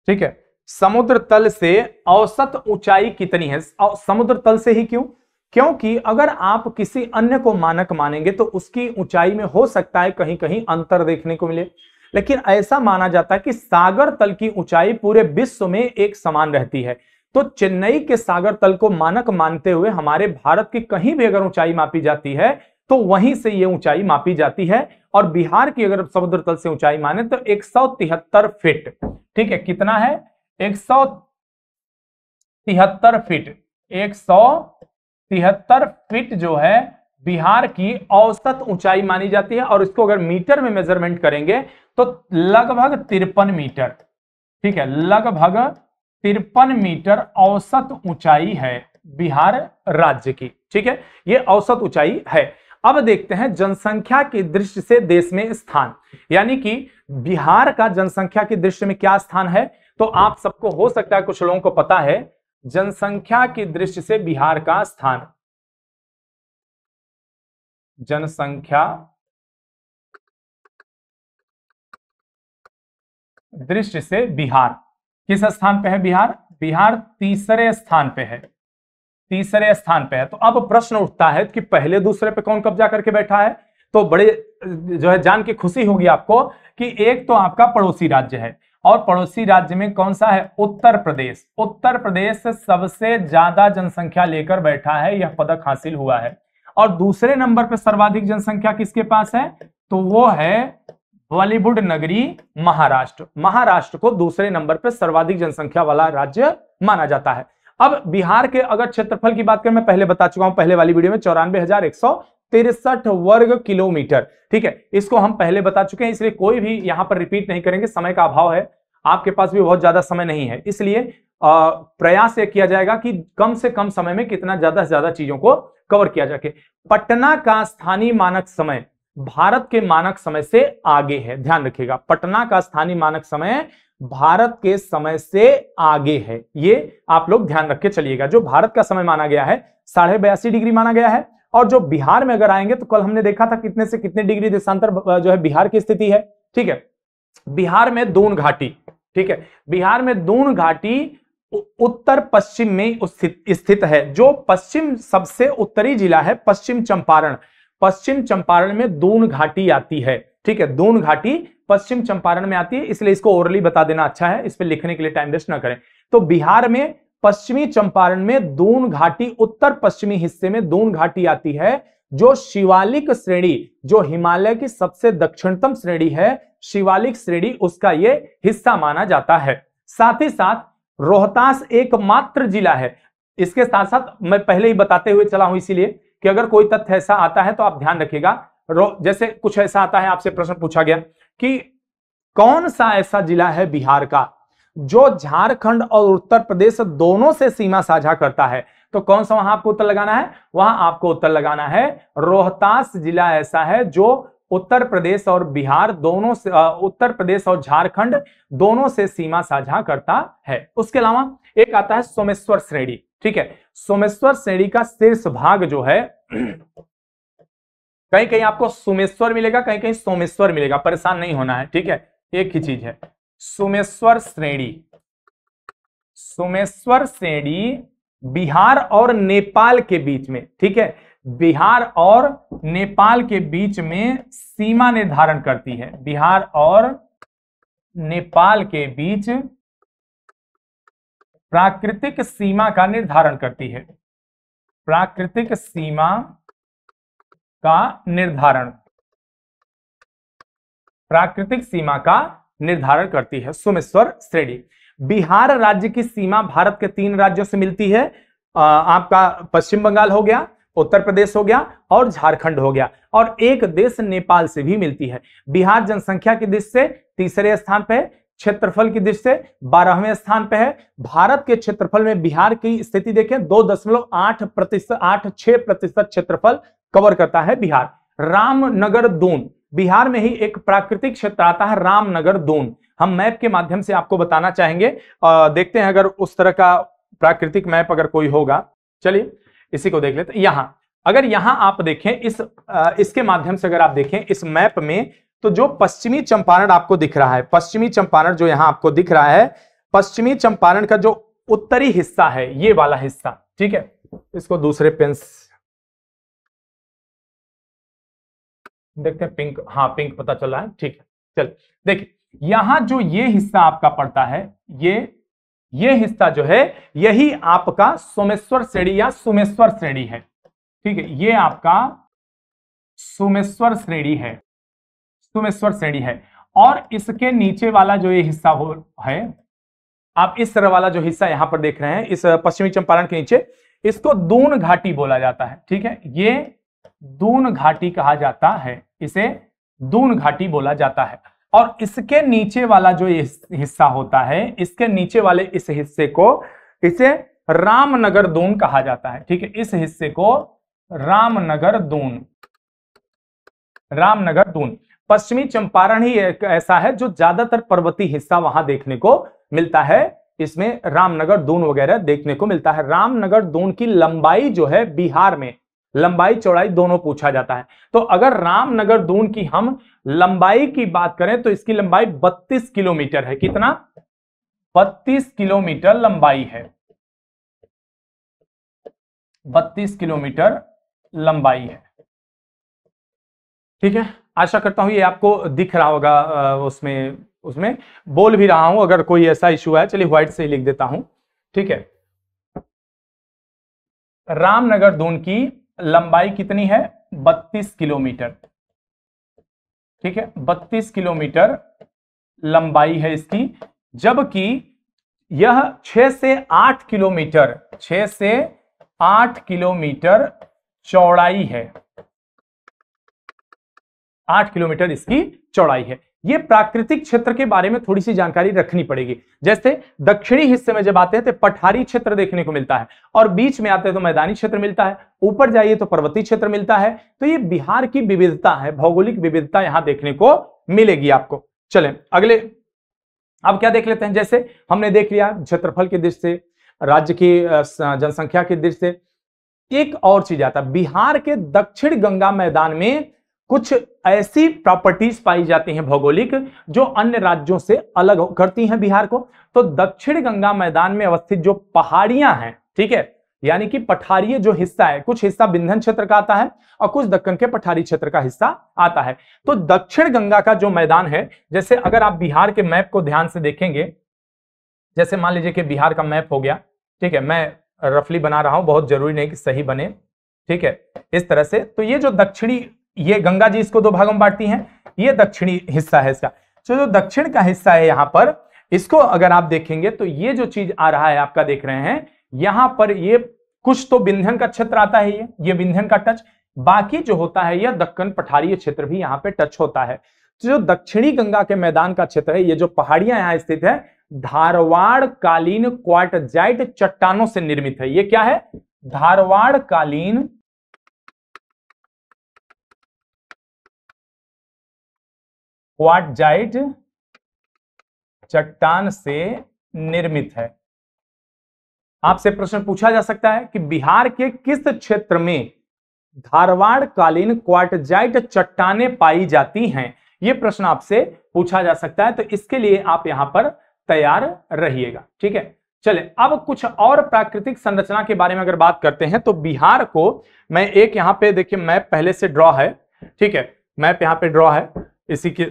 ठीक है? समुद्र तल से औसत ऊंचाई कितनी है? समुद्र तल से ही क्यों? क्योंकि अगर आप किसी अन्य को मानक मानेंगे तो उसकी ऊंचाई में हो सकता है कहीं कहीं अंतर देखने को मिले। लेकिन ऐसा माना जाता है कि सागर तल की ऊंचाई पूरे विश्व में एक समान रहती है। तो चेन्नई के सागर तल को मानक मानते हुए हमारे भारत की कहीं भी अगर ऊंचाई मापी जाती है तो वहीं से ये ऊंचाई मापी जाती है। और बिहार की अगर समुद्र तल से ऊंचाई माने तो एक फीट, ठीक है, कितना है? एक फीट एक फीट जो है, बिहार की औसत ऊंचाई मानी जाती है। और इसको अगर मीटर में मेज़रमेंट करेंगे तो लगभग तिरपन मीटर, ठीक है, लगभग तिरपन मीटर औसत ऊंचाई है बिहार राज्य की, ठीक है? ये औसत ऊंचाई है। अब देखते हैं जनसंख्या की दृष्टि से देश में स्थान। यानी कि बिहार का जनसंख्या की दृष्टि में क्या स्थान है? तो आप सबको हो सकता है कुछ लोगों को पता है, जनसंख्या की दृष्टि से बिहार का स्थान। जनसंख्या दृष्टि से बिहार। किस स्थान पे है बिहार? बिहार तीसरे स्थान पे है। तीसरे स्थान पे है। तो अब प्रश्न उठता है कि पहले दूसरे पे कौन कब्जा करके बैठा है? तो बड़े, जो है, जान के खुशी होगी आपको कि एक तो आपका पड़ोसी राज्य है। और पड़ोसी राज्य में कौन सा है? उत्तर प्रदेश। उत्तर प्रदेश सबसे ज़्यादा जनसंख्या लेकर बैठा है, यह पदक हासिल हुआ है। और दूसरे नंबर पर सर्वाधिक जनसंख्या किसके पास है? तो वो है बॉलीवुड नगरी महाराष्ट्र। महाराष्ट्र को दूसरे नंबर पर सर्वाधिक जनसंख्या वाला राज्य माना जाता है। अब बिहार के अगर क्षेत्रफल की बात करें, मैं पहले बता चुका हूँ, पहले वाली वीडियो में चौरानवे हज़ार एक सौ तिरसठ वर्ग किलोमीटर, ठीक है? इसको हम पहले बता चुके हैं, इसलिए कोई भी यहाँ पर रिपीट नहीं करेंगे, समय का अभाव है। आपके पास भी बहुत ज़्यादा समय नहीं है, इसलिए प्रयास यह किया जाएगा कि कम से कम समय में कितना ज़्यादा से ज़्यादा चीज़ों को कवर किया जाके। पटना का स्थानीय मानक समय भारत के मानक समय से आगे है। ध्यान रखिएगा, पटना का स्थानीय मानक समय भारत के समय से आगे है। ये आप लोग ध्यान रख के चलिएगा। जो भारत का समय माना गया है, साढ़े बयासी डिग्री माना गया है और जो बिहार में अगर आएँगे तो कल हमने देखा था कितने से कितने डिग्री देशांतर जो है बिहार की स्थिति है। ठीक है? बिहार में दून घाटी, ठीक है? बिहार में दून घाटी उत्तर पश्चिम में स्थित है। जो पश्चिम सबसे उत्तरी जिला है, पश्चिम चंपारण। पश्चिम चंपारण में दून घाटी आती है। ठीक है, दून घाटी पश्चिम चंपारण में आती है, इसलिए इसको ओरली बता देना अच्छा है, इस पर लिखने के लिए टाइम वेस्ट ना करें। तो बिहार में पश्चिमी चंपारण में दून घाटी, उत्तर पश्चिमी हिस्से में दून घाटी आती है, जो शिवालिक श्रेणी, जो हिमालय की सबसे दक्षिणतम श्रेणी है, शिवालिक श्रेणी, उसका ये हिस्सा माना जाता है। साथ ही साथ रोहतास एकमात्र जिला है। इसके साथ साथ मैं पहले ही बताते हुए चला हूँ इसीलिए कि अगर कोई तथ्य ऐसा आता है तो आप ध्यान रखिएगा। जैसे कुछ ऐसा आता है, आपसे प्रश्न पूछा गया कि कौन सा ऐसा जिला है बिहार का जो झारखंड और उत्तर प्रदेश दोनों से सीमा साझा करता है? तो कौन सा वहाँ आपको उत्तर लगाना है? वहाँ आपको उत्तर लगाना है, रोहतास जिला ऐसा है जो उत्तर प्रदेश और बिहार दोनों से उत्तर प्रदेश और झारखंड दोनों से सीमा साझा करता है। उसके अलावा एक आता है सोमेश्वर श्रेणी, ठीक है? सोमेश्वर श्रेणी का शीर्ष भाग जो है, कहीं कहीं आपको सोमेश्वर मिलेगा, कहीं कहीं सोमेश्वर मिलेगा, परेशान नहीं होना है, ठीक है? एक ही चीज़ है। सोमेश्वर श्रेणी सोमेश्वर श्रेणी बिहार और नेपाल के बीच में, ठीक है? बिहार और नेपाल के बीच में सीमा निर्धारण करती है। बिहार और नेपाल के बीच प्राकृतिक सीमा का निर्धारण करती है। प्राकृतिक सीमा का निर्धारण। प्राकृतिक सीमा का निर्धारण करती है सोमेश्वर श्रेणी। बिहार राज्य की सीमा भारत के तीन राज्यों से मिलती है। आपका पश्चिम बंगाल हो गया उत्तर प्रदेश हो गया और झारखंड हो गया। और एक देश नेपाल से भी मिलती है। बिहार जनसंख्या की दृष्टि से तीसरे स्थान पे क्षेत्रफल की दृष्टि से बारहवें स्थान पे है। भारत के क्षेत्रफल में बिहार की स्थिति देखें दो दशमलव आठ प्रतिशत आठ छह प्रतिशत क्षेत्रफल कवर करता है बिहार। रामनगर दून बिहार में ही एक प्राकृतिक क्षेत्र आता है रामनगर दून। हम मैप के माध्यम से आपको बताना चाहेंगे। आ, देखते हैं अगर उस तरह का प्राकृतिक मैप अगर कोई होगा। चलिए इसी को देख लेते यहाँ, अगर यहाँ आप देखें, इस इसके माध्यम से अगर आप देखें, इस मैप में तो जो पश्चिमी चंपारण आपको दिख रहा है, पश्चिमी चंपारण जो यहाँ आपको दिख रहा है, पश्चिमी चंपारण का जो उत्तरी हिस्सा है, ये वाला हिस्सा, ठीक है? इसको दूसरे पेन देखते हैं, पिंक हाँ पिंक पता चल रहा है, ठीक है, चल, देखिए, यहाँ जो ये हिस्सा आपका पड़ता है, ये ये हिस्सा जो है, यही आपका सोमेश्वर श्रेणी या सुमेश्वर श्रेणी है। ठीक है, ये आपका सोमेश्वर श्रेणी है, सुमेश्वर श्रेणी है। और इसके नीचे वाला जो ये हिस्सा हो, है, आप इस तरह वाला जो हिस्सा यहाँ पर देख रहे हैं, इस पश्चिमी चंपारण के नीचे, इसको दून घाटी बोला जाता है। ठीक है, ये दून घाटी कहा जाता है, इसे दून घाटी बोला जाता है। और इसके नीचे वाला जो हिस्सा होता है, इसके नीचे वाले इस हिस्से को इसे रामनगर दून कहा जाता है। ठीक है, इस हिस्से को रामनगर दून रामनगर दून। पश्चिमी चंपारण ही एक ऐसा है जो ज़्यादातर पर्वतीय हिस्सा वहाँ देखने को मिलता है। इसमें रामनगर दून वगैरह देखने को मिलता है। रामनगर दून की लंबाई जो है बिहार में लंबाई, चौड़ाई दोनों पूछा जाता है। तो अगर रामनगर दून की हम लंबाई की बात करें तो इसकी लंबाई 32 किलोमीटर है। कितना? 32 किलोमीटर लंबाई है। 32 किलोमीटर लंबाई है। ठीक है? आशा करता हूँ ये आपको दिख रहा होगा उसमें उसमें। बोल भी रहा हूँ, अगर कोई ऐसा इशू है चलिए व्हाइट से ही लिख देता हूँ। ठीक है? रामनगर दून की लंबाई कितनी है? 32 किलोमीटर। ठीक है? 32 किलोमीटर लंबाई है इसकी, जबकि यह 6 से 8 किलोमीटर 6 से 8 किलोमीटर चौड़ाई है। 8 किलोमीटर इसकी चौड़ाई है। ये प्राकृतिक क्षेत्र के बारे में थोड़ी सी जानकारी रखनी पड़ेगी। जैसे दक्षिणी हिस्से में जब आते हैं तो पठारी क्षेत्र देखने को मिलता है और बीच में आते हैं तो मैदानी क्षेत्र मिलता है। ऊपर जाइए तो पर्वतीय क्षेत्र मिलता है। तो ये बिहार की विविधता है, भौगोलिक विविधता यहाँ देखने को मिलेगी आपको। चले, अगले। अब क्या देख लेते हैं? जैसे हमने देख लिया क्षेत्रफल की दृष्टि से, राज्य की जनसंख्या की दृष्टि से। एक और चीज़ आता है, बिहार के दक्षिण गंगा मैदान में कुछ ऐसी प्रॉपर्टीज़ पाई जाती हैं भौगोलिक जो अन्य राज्यों से अलग करती हैं बिहार को। तो दक्षिण गंगा मैदान में अवस्थित जो पहाड़ियाँ हैं, ठीक है? यानी कि पठारीय जो हिस्सा है, कुछ हिस्सा बिंधन क्षेत्र का आता है और कुछ दक्कन के पठारी क्षेत्र का हिस्सा आता है। तो दक्षिण गंगा का जो मैदान है, जैसे अगर आप बिहार के मैप को ध्यान से देखेंगे, जैसे मान लीजिए कि बिहार का मैप हो गया, ठीक है? मैं रफली बना रहा हूँ, बहुत ज़रूरी नहीं कि सही बने, ठीक है? इस तरह से। तो ये जो दक्षिणी ये गंगा जी इसको दो भागों में बांटती हैं, ये दक्षिणी हिस्सा है इसका। तो जो दक्षिण का हिस्सा है यहाँ पर, इसको अगर आप देखेंगे तो ये जो चीज़ आ रहा है, आपका देख रहे हैं, यहाँ पर ये कुछ तो विंध्यन का क्षेत्र आता है ये ये विंध्यन का टच बाकी जो होता है यह दक्कन पठारीय क्षेत्र भी यहाँ पे टच होता है। तो जो दक्षिणी गंगा के मैदान का क्षेत्र है, ये जो पहाड़ियाँ यहाँ स्थित है, धारवाड़ कालीन क्वाटजाइट चट्टानों से निर्मित है। ये क्या है? धारवाड़ कालीन क्वाटजाइट चट्टान से निर्मित है? आपसे प्रश्न पूछा जा सकता है कि बिहार के किस क्षेत्र में धारवाड़ कालीन क्वाटजाइट चट्टाने पाई जाती हैं? यह प्रश्न आपसे पूछा जा सकता है तो इसके लिए आप यहाँ पर तैयार रहिएगा, ठीक है? चले, अब कुछ और प्राकृतिक संरचना के बारे में अगर बात करते हैं तो बिहार को मैं एक यहाँ पे, देखिए, मैप पहले से ड्रॉ है, ठीक है? मैप यहाँ पे ड्रॉ है, इसी के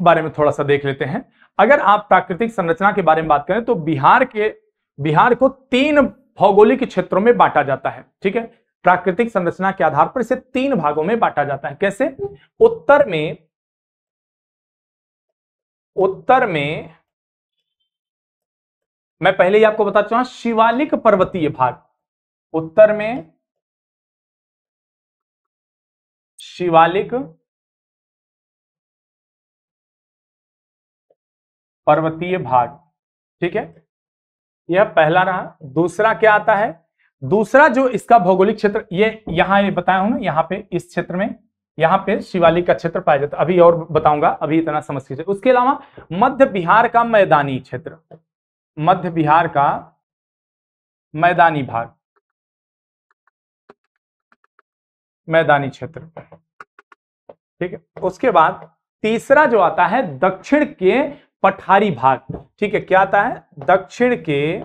बारे में थोड़ा सा देख लेते हैं। अगर आप प्राकृतिक संरचना के बारे में बात करें तो बिहार के, बिहार को तीन भौगोलिक क्षेत्रों में बांटा जाता है, ठीक है? प्राकृतिक संरचना के आधार पर इसे तीन भागों में बांटा जाता है। कैसे? उत्तर में उत्तर में, मैं पहले ही आपको बता चुका शिवालिक पर्वतीय भाग। उत्तर में, शिवालिक पर्वतीय भाग। ठीक है? यह पहला रहा। दूसरा क्या आता है? दूसरा जो इसका भौगोलिक क्षेत्र, ये यहाँ ये बताया हूँ ना, यहाँ पे इस क्षेत्र में, यहाँ पे शिवालिक का क्षेत्र पाया जाता है। अभी और बताऊँगा, अभी इतना समझ लीजिए। उसके अलावा मध्य बिहार का मैदानी क्षेत्र, मध्य बिहार का मैदानी भाग, मैदानी क्षेत्र। ठीक है? उसके बाद तीसरा जो आता है, दक्षिण के पठारी भाग। ठीक है, क्या आता है? दक्षिण के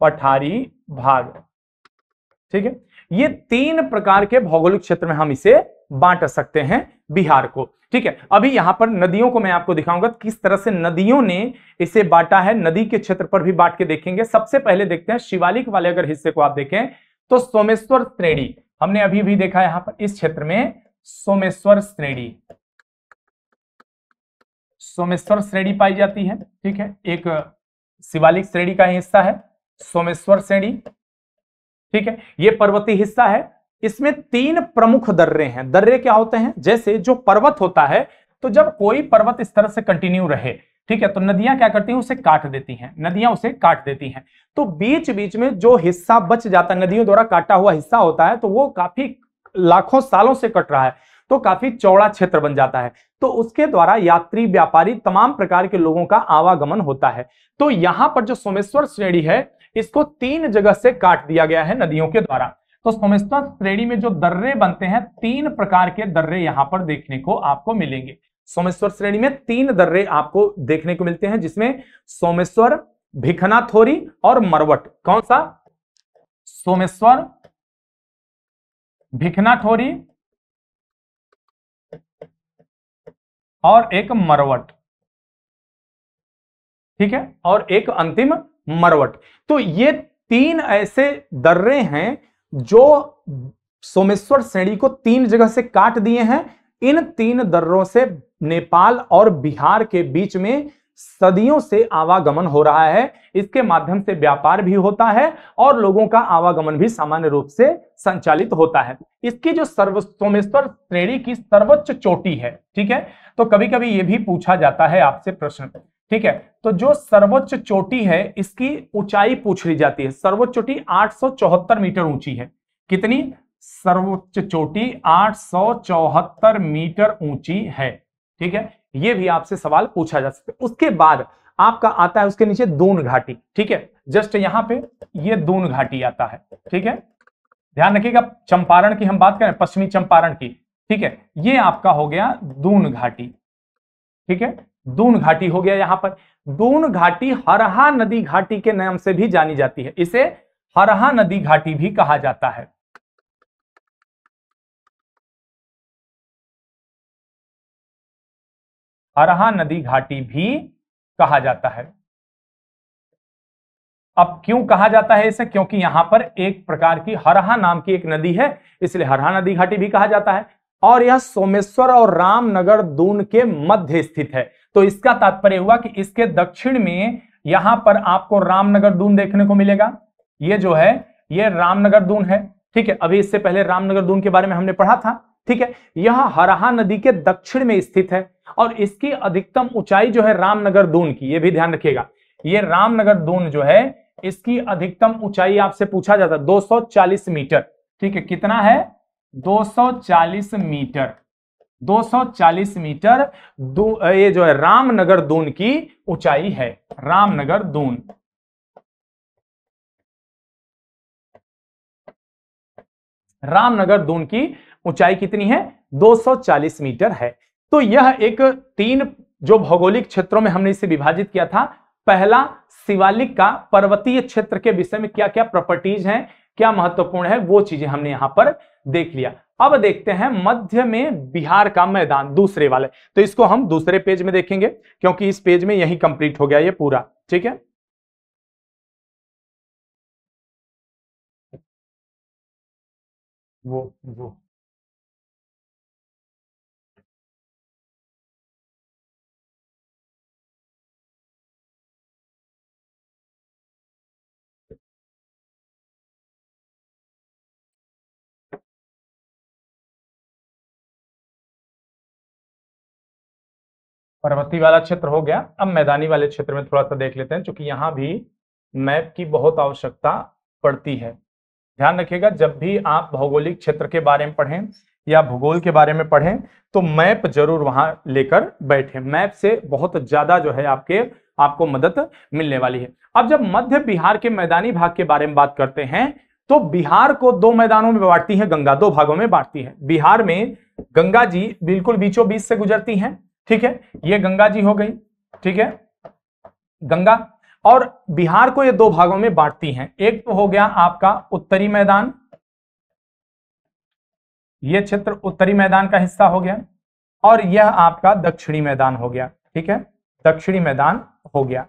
पठारी भाग। ठीक है, ये तीन प्रकार के भौगोलिक क्षेत्र में हम इसे बांट सकते हैं बिहार को। ठीक है, अभी यहाँ पर नदियों को मैं आपको दिखाऊँगा किस तरह से नदियों ने इसे बांटा है। नदी के क्षेत्र पर भी बांट के देखेंगे। सबसे पहले देखते हैं, शिवालिक वाले अगर हिस्से को आप देखें तो सोमेश्वर श्रेणी। हमने अभी भी देखा यहाँ पर, इस क्षेत्र में सोमेश्वर श्रेणी। सोमेश्वर श्रेणी पाई जाती है, ठीक है? एक शिवालिक श्रेणी का हिस्सा है, सोमेश्वर श्रेणी, ठीक है? ये पर्वतीय हिस्सा है। इसमें तीन प्रमुख दर्रे हैं। दर्रे क्या होते हैं? जैसे जो पर्वत होता है तो जब कोई पर्वत इस तरह से कंटिन्यू रहे, ठीक है? तो नदियाँ क्या करती हैं? उसे काट देती हैं। नदियाँ उसे काट देती हैं। तो बीच बीच में जो हिस्सा बच जाता है, नदियों द्वारा काटा हुआ हिस्सा होता है तो वो काफ़ी लाखों सालों से कट रहा है। तो काफ़ी चौड़ा क्षेत्र बन जाता है। तो उसके द्वारा यात्री, व्यापारी तमाम प्रकार के लोगों का आवागमन होता है। तो यहाँ पर जो सोमेश्वर श्रेणी है, इसको तीन जगह से काट दिया गया है नदियों के द्वारा। तो सोमेश्वर श्रेणी में जो दर्रे बनते हैं, तीन प्रकार के दर्रे यहाँ पर देखने को आपको मिलेंगे। सोमेश्वर श्रेणी में तीन दर्रे आपको देखने को मिलते हैं, जिसमें सोमेश्वर भिखनाथोरी और मरवट। कौन सा? सोमेश्वर भिखनाथोरी और एक मरवट। ठीक है? और एक अंतिम मरवट। तो ये तीन ऐसे दर्रे हैं जो सोमेश्वर श्रेणी को तीन जगह से काट दिए हैं। इन तीन दर्रों से नेपाल और बिहार के बीच में सदियों से आवागमन हो रहा है, इसके माध्यम से व्यापार भी होता है और लोगों का आवागमन भी सामान्य रूप से संचालित होता है। इसकी जो सर्व, सोमेश्वर श्रेणी की सर्वोच्च चोटी है, ठीक है? तो कभी कभी ये भी पूछा जाता है आपसे प्रश्न, ठीक है? तो जो सर्वोच्च चोटी है, इसकी ऊंचाई पूछ ली जाती है। सर्वोच्च चोटी आठ सौ चौहत्तर मीटर ऊँची है। कितनी? सर्वोच्च चोटी आठ सौ चौहत्तर मीटर ऊँची है, ठीक है? ये भी आपसे सवाल पूछा जा सकता है। उसके बाद आपका आता है उसके नीचे दून घाटी, ठीक है? जस्ट यहाँ पे ये दून घाटी आता है, ठीक है? ध्यान रखिएगा, चंपारण की हम बात करें, पश्चिमी चंपारण की, ठीक है? ये आपका हो गया दून घाटी, ठीक है? दून घाटी हो गया यहाँ पर। दून घाटी हरहा नदी घाटी के नाम से भी जानी जाती है। इसे हरहा नदी घाटी भी कहा जाता है। हरहा नदी घाटी भी कहा जाता है। अब क्यों कहा जाता है इसे? क्योंकि यहाँ पर एक प्रकार की हरहा नाम की एक नदी है, इसलिए हरहा नदी घाटी भी कहा जाता है। और यह सोमेश्वर और रामनगर दून के मध्य स्थित है। तो इसका तात्पर्य हुआ कि इसके दक्षिण में यहाँ पर आपको रामनगर दून देखने को मिलेगा। ये जो है, ये रामनगर दून है। ठीक है, अभी इससे पहले रामनगर दून के बारे में हमने पढ़ा था। ठीक है, यह हरहा नदी के दक्षिण में स्थित है। और इसकी अधिकतम ऊंचाई जो है रामनगर दून की, ये भी ध्यान रखिएगा। ये रामनगर दून जो है, इसकी अधिकतम ऊंचाई आपसे पूछा जाता है 240 मीटर। ठीक है, कितना है? 240 मीटर। 240 मीटर दो, ये जो है रामनगर दून की ऊंचाई है, रामनगर दून। रामनगर दून की ऊंचाई कितनी है? 240 मीटर है। तो यह एक तीन जो भौगोलिक क्षेत्रों में हमने इसे विभाजित किया था, पहला शिवालिक का पर्वतीय क्षेत्र के विषय में क्या क्या प्रॉपर्टीज़ हैं, क्या महत्वपूर्ण है, वो चीज़ें हमने यहाँ पर देख लिया। अब देखते हैं मध्य में बिहार का मैदान, दूसरे वाले। तो इसको हम दूसरे पेज में देखेंगे, क्योंकि इस पेज में यही कंप्लीट हो गया ये पूरा, ठीक है? वो वो। पर्वती वाला क्षेत्र हो गया। अब मैदानी वाले क्षेत्र में थोड़ा सा देख लेते हैं क्योंकि यहाँ भी मैप की बहुत आवश्यकता पड़ती है। ध्यान रखिएगा, जब भी आप भौगोलिक क्षेत्र के बारे में पढ़ें या भूगोल के बारे में पढ़ें तो मैप ज़रूर वहाँ लेकर बैठे। मैप से बहुत ज़्यादा जो है आपके, आपको मदद मिलने वाली है। अब जब मध्य बिहार के मैदानी भाग के बारे में बात करते हैं तो बिहार को दो मैदानों में बांटती है, गंगा दो भागों में बांटती है। बिहार में गंगा जी बिल्कुल बीचों बीच से गुजरती हैं ठीक है? ये गंगा जी हो गई, ठीक है? गंगा। और बिहार को ये दो भागों में बांटती हैं। एक तो हो गया आपका उत्तरी मैदान। ये क्षेत्र उत्तरी मैदान का हिस्सा हो गया और यह आपका दक्षिणी मैदान हो गया, ठीक है? दक्षिणी मैदान हो गया,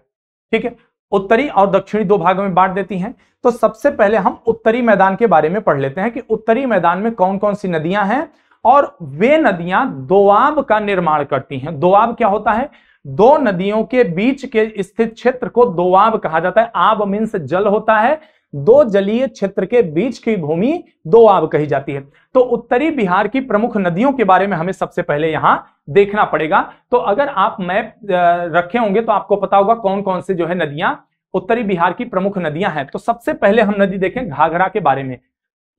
ठीक है? उत्तरी और दक्षिणी दो भागों में बांट देती हैं। तो सबसे पहले हम उत्तरी मैदान के बारे में पढ़ लेते हैं कि उत्तरी मैदान में कौन कौन सी नदियाँ हैं और वे नदियाँ दोआब का निर्माण करती हैं। दोआब क्या होता है? दो नदियों के बीच के स्थित क्षेत्र को दोआब कहा जाता है। आब मीन्स जल होता है। दो जलीय क्षेत्र के बीच की भूमि दोआब कही जाती है। तो उत्तरी बिहार की प्रमुख नदियों के बारे में हमें सबसे पहले यहाँ देखना पड़ेगा। तो अगर आप मैप रखे होंगे तो आपको पता होगा कौन कौन से जो है नदियाँ, उत्तरी बिहार की प्रमुख नदियाँ हैं। तो सबसे पहले हम नदी देखें घाघरा के बारे में।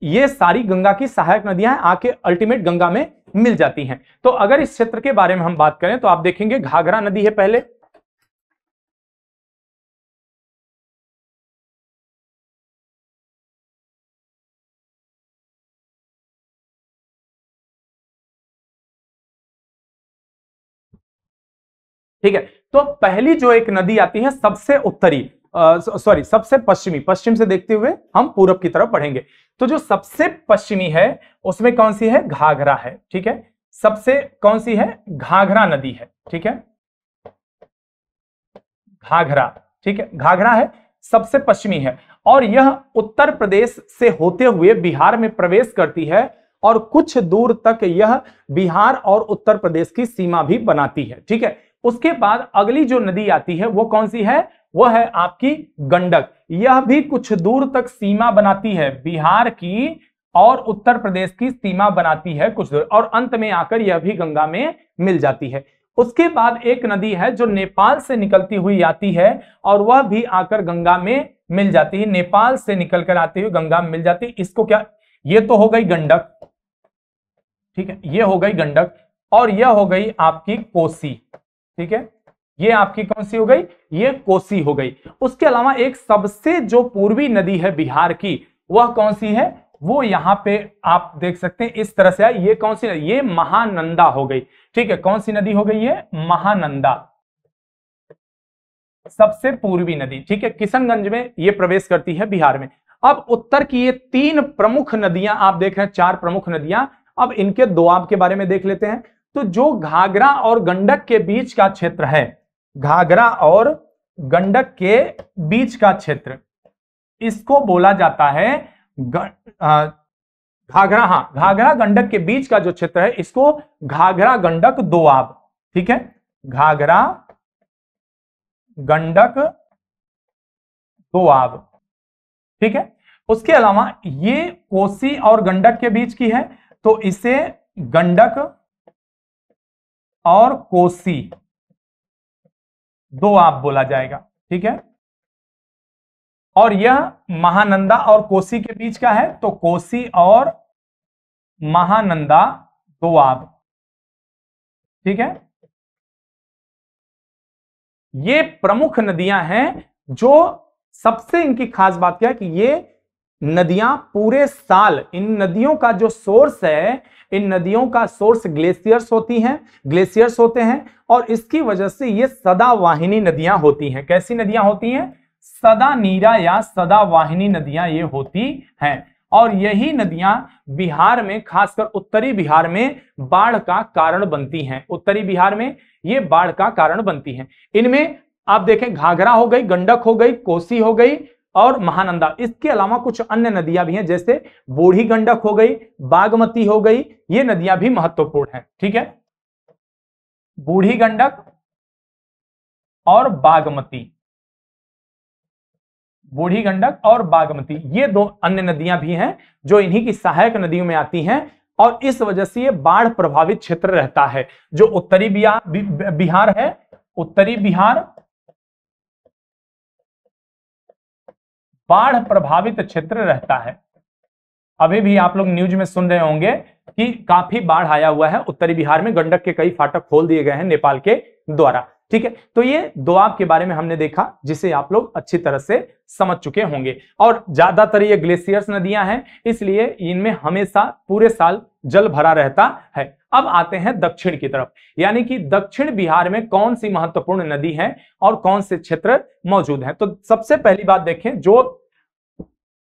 ये सारी गंगा की सहायक नदियाँ आके अल्टीमेट गंगा में मिल जाती हैं। तो अगर इस क्षेत्र के बारे में हम बात करें तो आप देखेंगे घाघरा नदी है पहले। ठीक है तो पहली जो एक नदी आती है, सबसे उत्तरी। सॉरी सबसे पश्चिमी, पश्चिम से देखते हुए हम पूरब की तरफ़ बढ़ेंगे। तो जो सबसे पश्चिमी है, उसमें कौन सी है? घाघरा है, ठीक है? सबसे कौन सी है? घाघरा नदी है, ठीक है? घाघरा, ठीक है? घाघरा है, सबसे पश्चिमी है। और यह उत्तर प्रदेश से होते हुए बिहार में प्रवेश करती है और कुछ दूर तक यह बिहार और उत्तर प्रदेश की सीमा भी बनाती है, ठीक है? उसके बाद अगली जो नदी आती है, वो कौन सी है? वह है आपकी गंडक। यह भी कुछ दूर तक सीमा बनाती है। बिहार की और उत्तर प्रदेश की सीमा बनाती है कुछ दूर। और अंत में आकर यह भी गंगा में मिल जाती है। उसके बाद एक नदी है जो नेपाल से निकलती हुई आती है और वह भी आकर गंगा में मिल जाती है। नेपाल से निकलकर आती हुई गंगा में मिल जाती है। इसको क्या? ये तो हो गई गंडक। ठीक है? ये हो गई गंडक और यह हो गई आपकी कोसी। ठीक है? ये आपकी कौन सी हो गई? ये कोसी हो गई। उसके अलावा एक सबसे जो पूर्वी नदी है बिहार की, वह कौन सी है? वो यहाँ पे आप देख सकते हैं, इस तरह से ये कौन सी ये महानंदा हो गई। ठीक है, कौन सी नदी हो गई है महानंदा। सबसे पूर्वी नदी। ठीक है, किशनगंज में ये प्रवेश करती है बिहार में। अब उत्तर की ये तीन प्रमुख नदियाँ आप देख रहे हैं, चार प्रमुख नदियाँ। अब इनके दोआब के बारे में देख लेते हैं। तो जो घाघरा और गंडक के बीच का क्षेत्र है घाघरा और गंडक के बीच का क्षेत्र। इसको बोला जाता है घाघरा हाँ घाघरा गंडक के बीच का जो क्षेत्र है, इसको घाघरा गंडक दोआब ठीक है? घाघरा गंडक दोआब ठीक है? उसके अलावा ये कोसी और गंडक के बीच की है तो इसे गंडक और कोसी दो आप बोला जाएगा, ठीक है? और यह महानंदा और कोसी के बीच का है तो कोसी और महानंदा दो आप, ठीक है? ये प्रमुख नदियाँ हैं जो सबसे इनकी खास बात क्या है कि ये नदियाँ पूरे साल, इन नदियों का जो सोर्स है, इन नदियों का सोर्स ग्लेशियर्स होती हैं ग्लेशियर्स होते हैं, और इसकी वजह से ये सदा वाहिनी नदियाँ होती हैं। कैसी नदियाँ होती हैं? सदा नीरा या सदा वाहिनी नदियाँ ये होती हैं। और यही नदियाँ बिहार में, खासकर उत्तरी बिहार में, बाढ़ का कारण बनती हैं। उत्तरी बिहार में ये बाढ़ का कारण बनती हैं। इनमें आप देखें, घाघरा हो गई, गंडक हो गई, कोसी हो गई और महानंदा। इसके अलावा कुछ अन्य नदियाँ भी हैं, जैसे बूढ़ी गंडक हो गई, बागमती हो गई, ये नदियाँ भी महत्वपूर्ण हैं, ठीक है? बूढ़ी गंडक और बागमती। बूढ़ी गंडक और बागमती, ये दो अन्य नदियाँ भी हैं, जो इन्हीं की सहायक नदियों में आती हैं, और इस वजह से ये बाढ़ प्रभावित क्षेत्र रहता है, जो उत्तरी बिहार है। उत्तरी बिहार बाढ़ प्रभावित क्षेत्र रहता है। अभी भी आप लोग न्यूज़ में सुन रहे होंगे कि काफ़ी बाढ़ आया हुआ है उत्तरी बिहार में, गंडक के कई फाटक खोल दिए गए हैं नेपाल के द्वारा। ठीक है तो ये दोआब के बारे में हमने देखा, जिसे आप लोग अच्छी तरह से समझ चुके होंगे। और ज़्यादातर ये ग्लेशियर्स नदियाँ हैं, इसलिए इनमें हमेशा पूरे साल जल भरा रहता है। अब आते हैं दक्षिण की तरफ़। यानी कि दक्षिण बिहार में कौन सी महत्वपूर्ण नदी है और कौन से क्षेत्र मौजूद है? तो सबसे पहली बात देखें, जो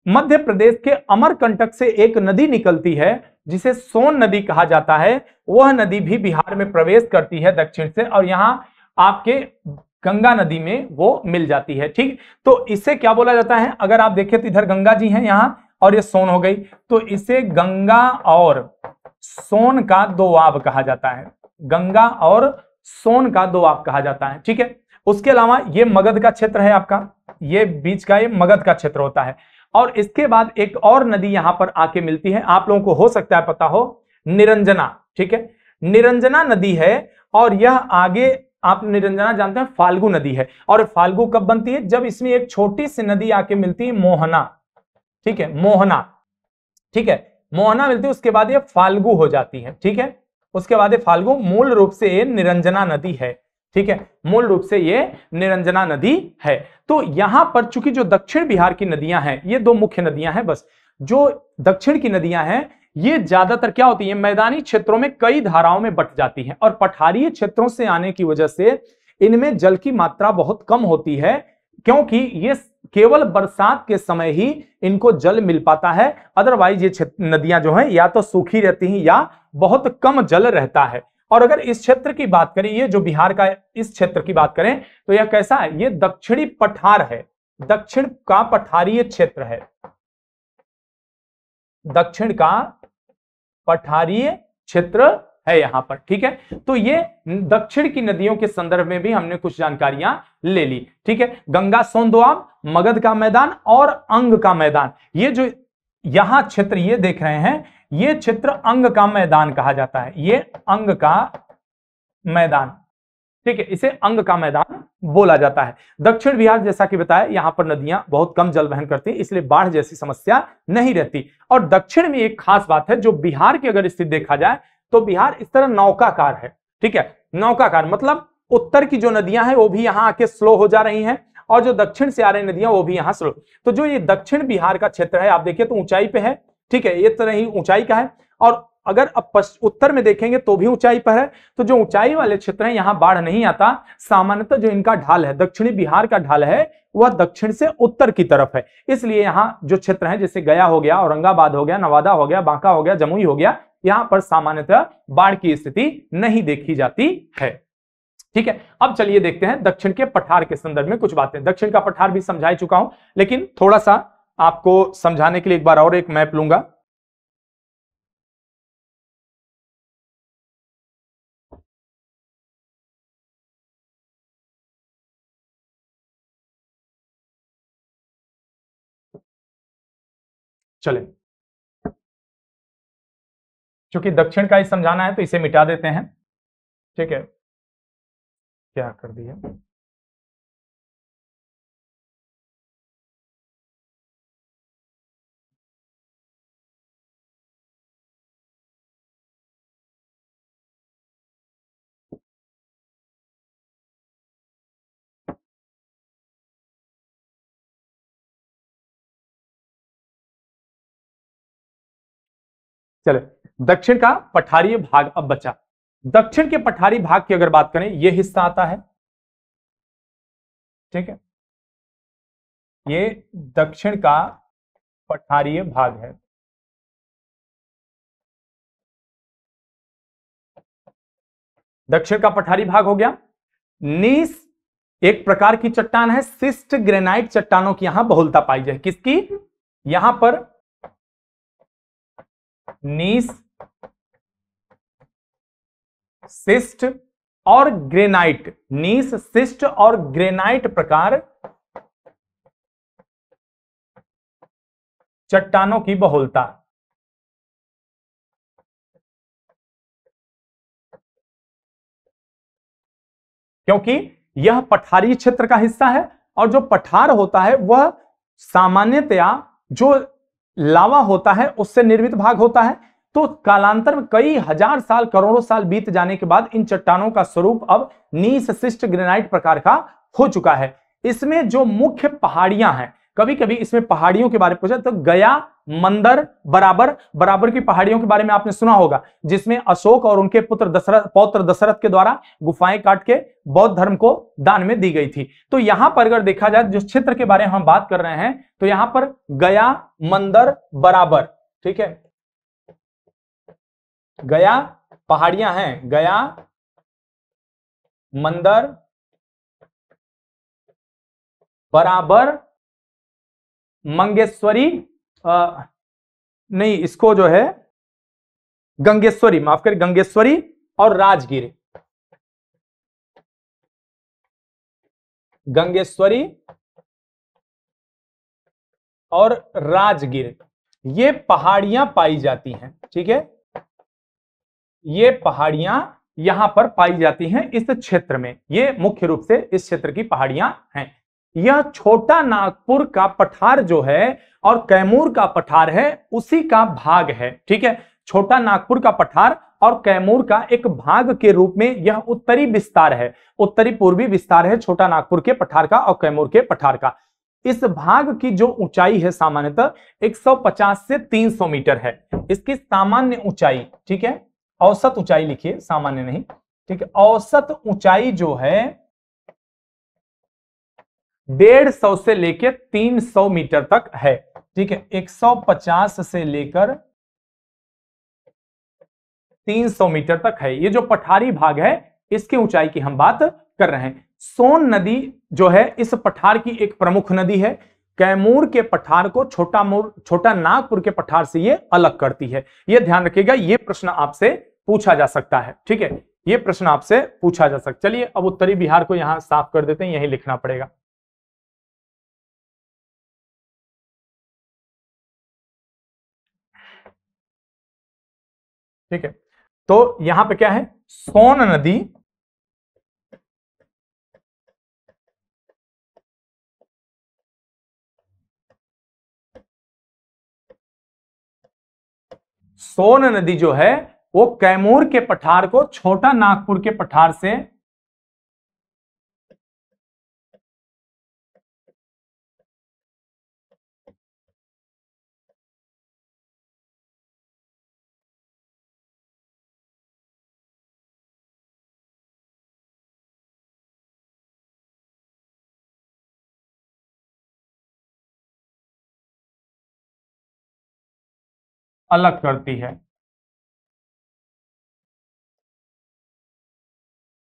मध्य प्रदेश के अमरकंटक से एक नदी निकलती है, जिसे सोन नदी कहा जाता है, वह नदी भी बिहार में प्रवेश करती है दक्षिण से। और यहाँ आपके गंगा नदी में वो मिल जाती है, ठीक? तो इसे क्या बोला जाता है? अगर आप देखें तो इधर गंगा जी हैं यहाँ, और ये सोन हो गई। तो इसे गंगा और सोन का दोआब कहा जाता है। गंगा और सोन का दोआब कहा जाता है, ठीक है? उसके अलावा ये मगध का क्षेत्र है आपका, ये बीच का, ये मगध का क्षेत्र होता है। और इसके बाद एक और नदी यहाँ पर आके मिलती है, आप लोगों को हो सकता है पता हो, निरंजना, ठीक है? निरंजना नदी है, और यह आगे आप निरंजना जानते हैं फाल्गु नदी है। और फाल्गु कब बनती है? जब इसमें एक छोटी सी नदी आके मिलती है, मोहना। ठीक है, मोहना। ठीक है, मोहना मिलती है, उसके बाद ये फाल्गु हो जाती है। ठीक है, उसके बाद ये फाल्गु मूल रूप से ये निरंजना नदी है। ठीक है, मूल रूप से ये निरंजना नदी है। तो यहाँ पर चूँकि जो दक्षिण बिहार की नदियाँ हैं, ये दो मुख्य नदियाँ हैं बस। जो दक्षिण की नदियाँ हैं ये ज़्यादातर क्या होती है? मैदानी क्षेत्रों में कई धाराओं में बट जाती हैं और पठारीय क्षेत्रों से आने की वजह से इनमें जल की मात्रा बहुत कम होती है, क्योंकि ये केवल बरसात के समय ही इनको जल मिल पाता है। अदरवाइज़ ये नदियाँ जो है, या तो सूखी रहती हैं या बहुत कम जल रहता है। और अगर इस क्षेत्र की बात करें, ये जो बिहार का इस क्षेत्र की बात करें तो यह कैसा है? ये दक्षिणी पठार है। दक्षिण का पठारीय क्षेत्र है। दक्षिण का पठारीय क्षेत्र है यहाँ पर, ठीक है? तो ये दक्षिण की नदियों के संदर्भ में भी हमने कुछ जानकारियाँ ले ली, ठीक है? गंगा सोनदोआब मगध का मैदान और अंग का मैदान। ये जो यहाँ क्षेत्र ये देख रहे हैं, ये क्षेत्र अंग का मैदान कहा जाता है। ये अंग का मैदान। ठीक है, इसे अंग का मैदान बोला जाता है। दक्षिण बिहार जैसा कि बताया, यहाँ पर नदियाँ बहुत कम जल वहन करती हैं, इसलिए बाढ़ जैसी समस्या नहीं रहती। और दक्षिण में एक खास बात है, जो बिहार की अगर स्थिति देखा जाए तो बिहार इस तरह नौकाकार है, ठीक है? नौकाकार मतलब उत्तर की जो नदियाँ हैं, वो भी यहाँ आके स्लो हो जा रही हैं, और जो दक्षिण से आ रही नदियाँ, वो भी यहाँ स्लो। तो जो ये दक्षिण बिहार का क्षेत्र है, आप देखिए तो ऊंचाई पे है, ठीक है? ये तरह ही ऊंचाई का है, और अगर अब उत्तर में देखेंगे तो भी ऊंचाई पर है। तो जो ऊंचाई वाले क्षेत्र हैं, यहाँ बाढ़ नहीं आता। सामान्यतः जो इनका ढाल है, दक्षिणी बिहार का ढाल है, वह दक्षिण से उत्तर की तरफ़ है। इसलिए यहाँ जो क्षेत्र है, जैसे गया हो गया, औरंगाबाद हो गया, नवादा हो गया, बांका हो गया, जमुई हो गया, यहाँ पर सामान्यतः बाढ़ की स्थिति नहीं देखी जाती है। ठीक है, अब चलिए देखते हैं दक्षिण के पठार के संदर्भ में कुछ बातें। दक्षिण का पठार भी समझा चुका हूँ, लेकिन थोड़ा सा आपको समझाने के लिए एक बार और एक मैप लूँगा। चले। चूँकि दक्षिण का ही समझाना है तो इसे मिटा देते हैं। ठीक है। क्या कर दिया? चले, दक्षिण का पठारी भाग अब बचा। दक्षिण के पठारी भाग की अगर बात करें यह हिस्सा आता है। ठीक है? ये दक्षिण का पठारीय भाग है। दक्षिण का पठारी भाग हो गया। नीस एक प्रकार की चट्टान है, सिस्ट ग्रेनाइट चट्टानों की यहाँ बहुलता पाई जाए। किसकी? यहाँ पर नीस, सिस्ट और ग्रेनाइट। नीस, सिस्ट और ग्रेनाइट प्रकार चट्टानों की बहुलता। क्योंकि यह पठारी क्षेत्र का हिस्सा है और जो पठार होता है, वह सामान्यतया जो लावा होता है, उससे निर्मित भाग होता है। तो कालांतर में कई हज़ार साल, करोड़ों साल बीत जाने के बाद इन चट्टानों का स्वरूप अब नीस शिष्ट ग्रेनाइट प्रकार का हो चुका है। इसमें जो मुख्य पहाड़ियाँ हैं कभी कभी इसमें पहाड़ियों के बारे में पूछा तो गया, मंदर, बराबर बराबर की पहाड़ियों के बारे में आपने सुना होगा, जिसमें अशोक और उनके पुत्र दशरथ, पौत्र दशरथ के द्वारा गुफाएँ काट के बौद्ध धर्म को दान में दी गई थी। तो यहाँ पर अगर देखा जाए, जिस क्षेत्र के बारे में हम बात कर रहे हैं तो यहाँ पर गया, मंदर, बराबर, ठीक है? गया, पहाड़ियाँ हैं, गया, मंदर, बराबर मंगेश्वरी नहीं, इसको जो है, गंगेश्वरी, माफ़ कर गंगेश्वरी और राजगीर। गंगेश्वरी और राजगीर, ये पहाड़ियाँ पाई जाती हैं, ठीक है? ये पहाड़ियाँ यहाँ पर पाई जाती हैं इस क्षेत्र में, ये मुख्य रूप से इस क्षेत्र की पहाड़ियाँ हैं। यह छोटा नागपुर का पठार जो है और कैमूर का पठार है, उसी का भाग है, ठीक है? छोटा नागपुर का पठार और कैमूर का एक भाग के रूप में यह उत्तरी विस्तार है। उत्तरी पूर्वी विस्तार है छोटा नागपुर के पठार का और कैमूर के पठार का। इस भाग की जो ऊंचाई है सामान्यतः 150 से 300 मीटर है। इसकी सामान्य ऊंचाई, ठीक है? औसत ऊंचाई लिखिए, सामान्य नहीं, ठीक है? औसत ऊंचाई जो है डेढ़ सौ से लेकर तीन सौ मीटर तक है। ठीक है 150 से लेकर 300 मीटर तक है। ये जो पठारी भाग है, इसकी ऊंचाई की हम बात कर रहे हैं। सोन नदी जो है, इस पठार की एक प्रमुख नदी है। कैमूर के पठार को छोटा मोर, छोटा नागपुर के पठार से ये अलग करती है। ये ध्यान रखिएगा, ये प्रश्न आपसे पूछा जा सकता है। ठीक है, ये प्रश्न आपसे पूछा जा सकता चलिए अब उत्तरी बिहार को यहाँ साफ़ कर देते हैं, यही लिखना पड़ेगा। ठीक है? तो यहाँ पे क्या है? सोन नदी सोन नदी जो है, वो कैमूर के पठार को, छोटा नागपुर के पठार से अलग करती है।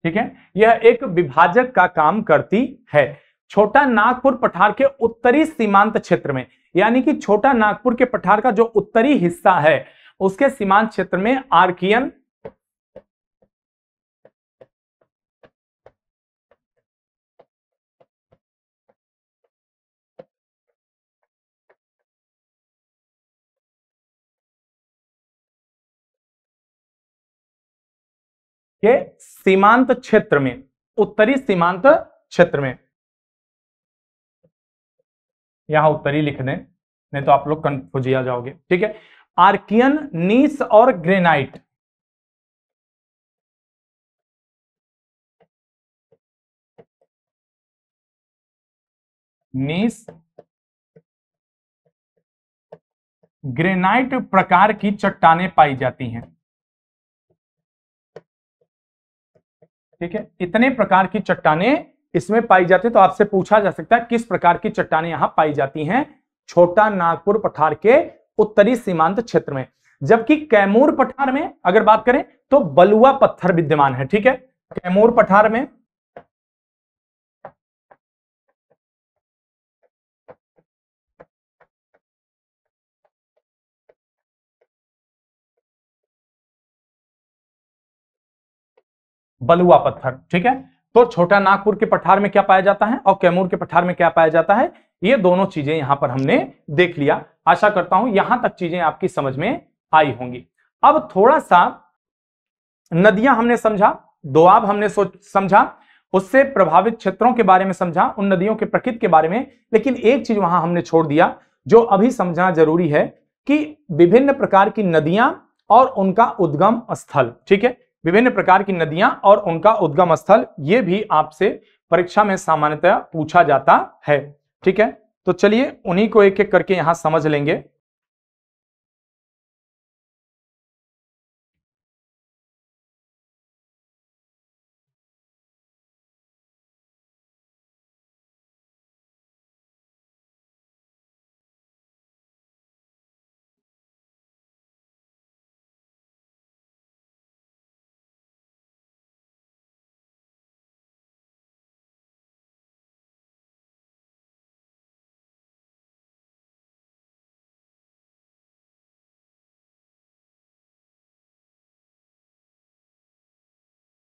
ठीक है? यह एक विभाजक का काम करती है। छोटा नागपुर पठार के उत्तरी सीमांत क्षेत्र में, यानी कि छोटा नागपुर के पठार का जो उत्तरी हिस्सा है, उसके सीमांत क्षेत्र में आर्कियन के सीमांत क्षेत्र में, उत्तरी सीमांत क्षेत्र में। यहाँ उत्तरी लिख दें, नहीं तो आप लोग कंफ्यूज आ जाओगे, ठीक है? आर्कियन, नीस और ग्रेनाइट। नीस, ग्रेनाइट प्रकार की चट्टाने पाई जाती हैं। ठीक है? इतने प्रकार की चट्टाने इसमें पाई जाती है। तो आपसे पूछा जा सकता है, किस प्रकार की चट्टाने यहाँ पाई जाती हैं? छोटा नागपुर पठार के उत्तरी सीमांत क्षेत्र में। जबकि कैमूर पठार में अगर बात करें तो बलुआ पत्थर विद्यमान है, ठीक है? कैमूर पठार में बलुआ पत्थर, ठीक है? तो छोटा नागपुर के पठार में क्या पाया जाता है और कैमूर के पठार में क्या पाया जाता है? ये दोनों चीज़ें यहाँ पर हमने देख लिया। आशा करता हूँ यहाँ तक चीज़ें आपकी समझ में आई होंगी। अब थोड़ा सा नदियाँ हमने समझा, दोआब हमने समझा, उससे प्रभावित क्षेत्रों के बारे में समझा, उन नदियों के प्रकृति के बारे में, लेकिन एक चीज़ वहाँ हमने छोड़ दिया, जो अभी समझना ज़रूरी है कि विभिन्न प्रकार की नदियाँ और उनका उद्गम स्थल, ठीक है? विभिन्न प्रकार की नदियाँ और उनका उद्गम स्थल, ये भी आपसे परीक्षा में सामान्यतया पूछा जाता है। ठीक है? तो चलिए उन्हीं को एक एक करके यहाँ समझ लेंगे।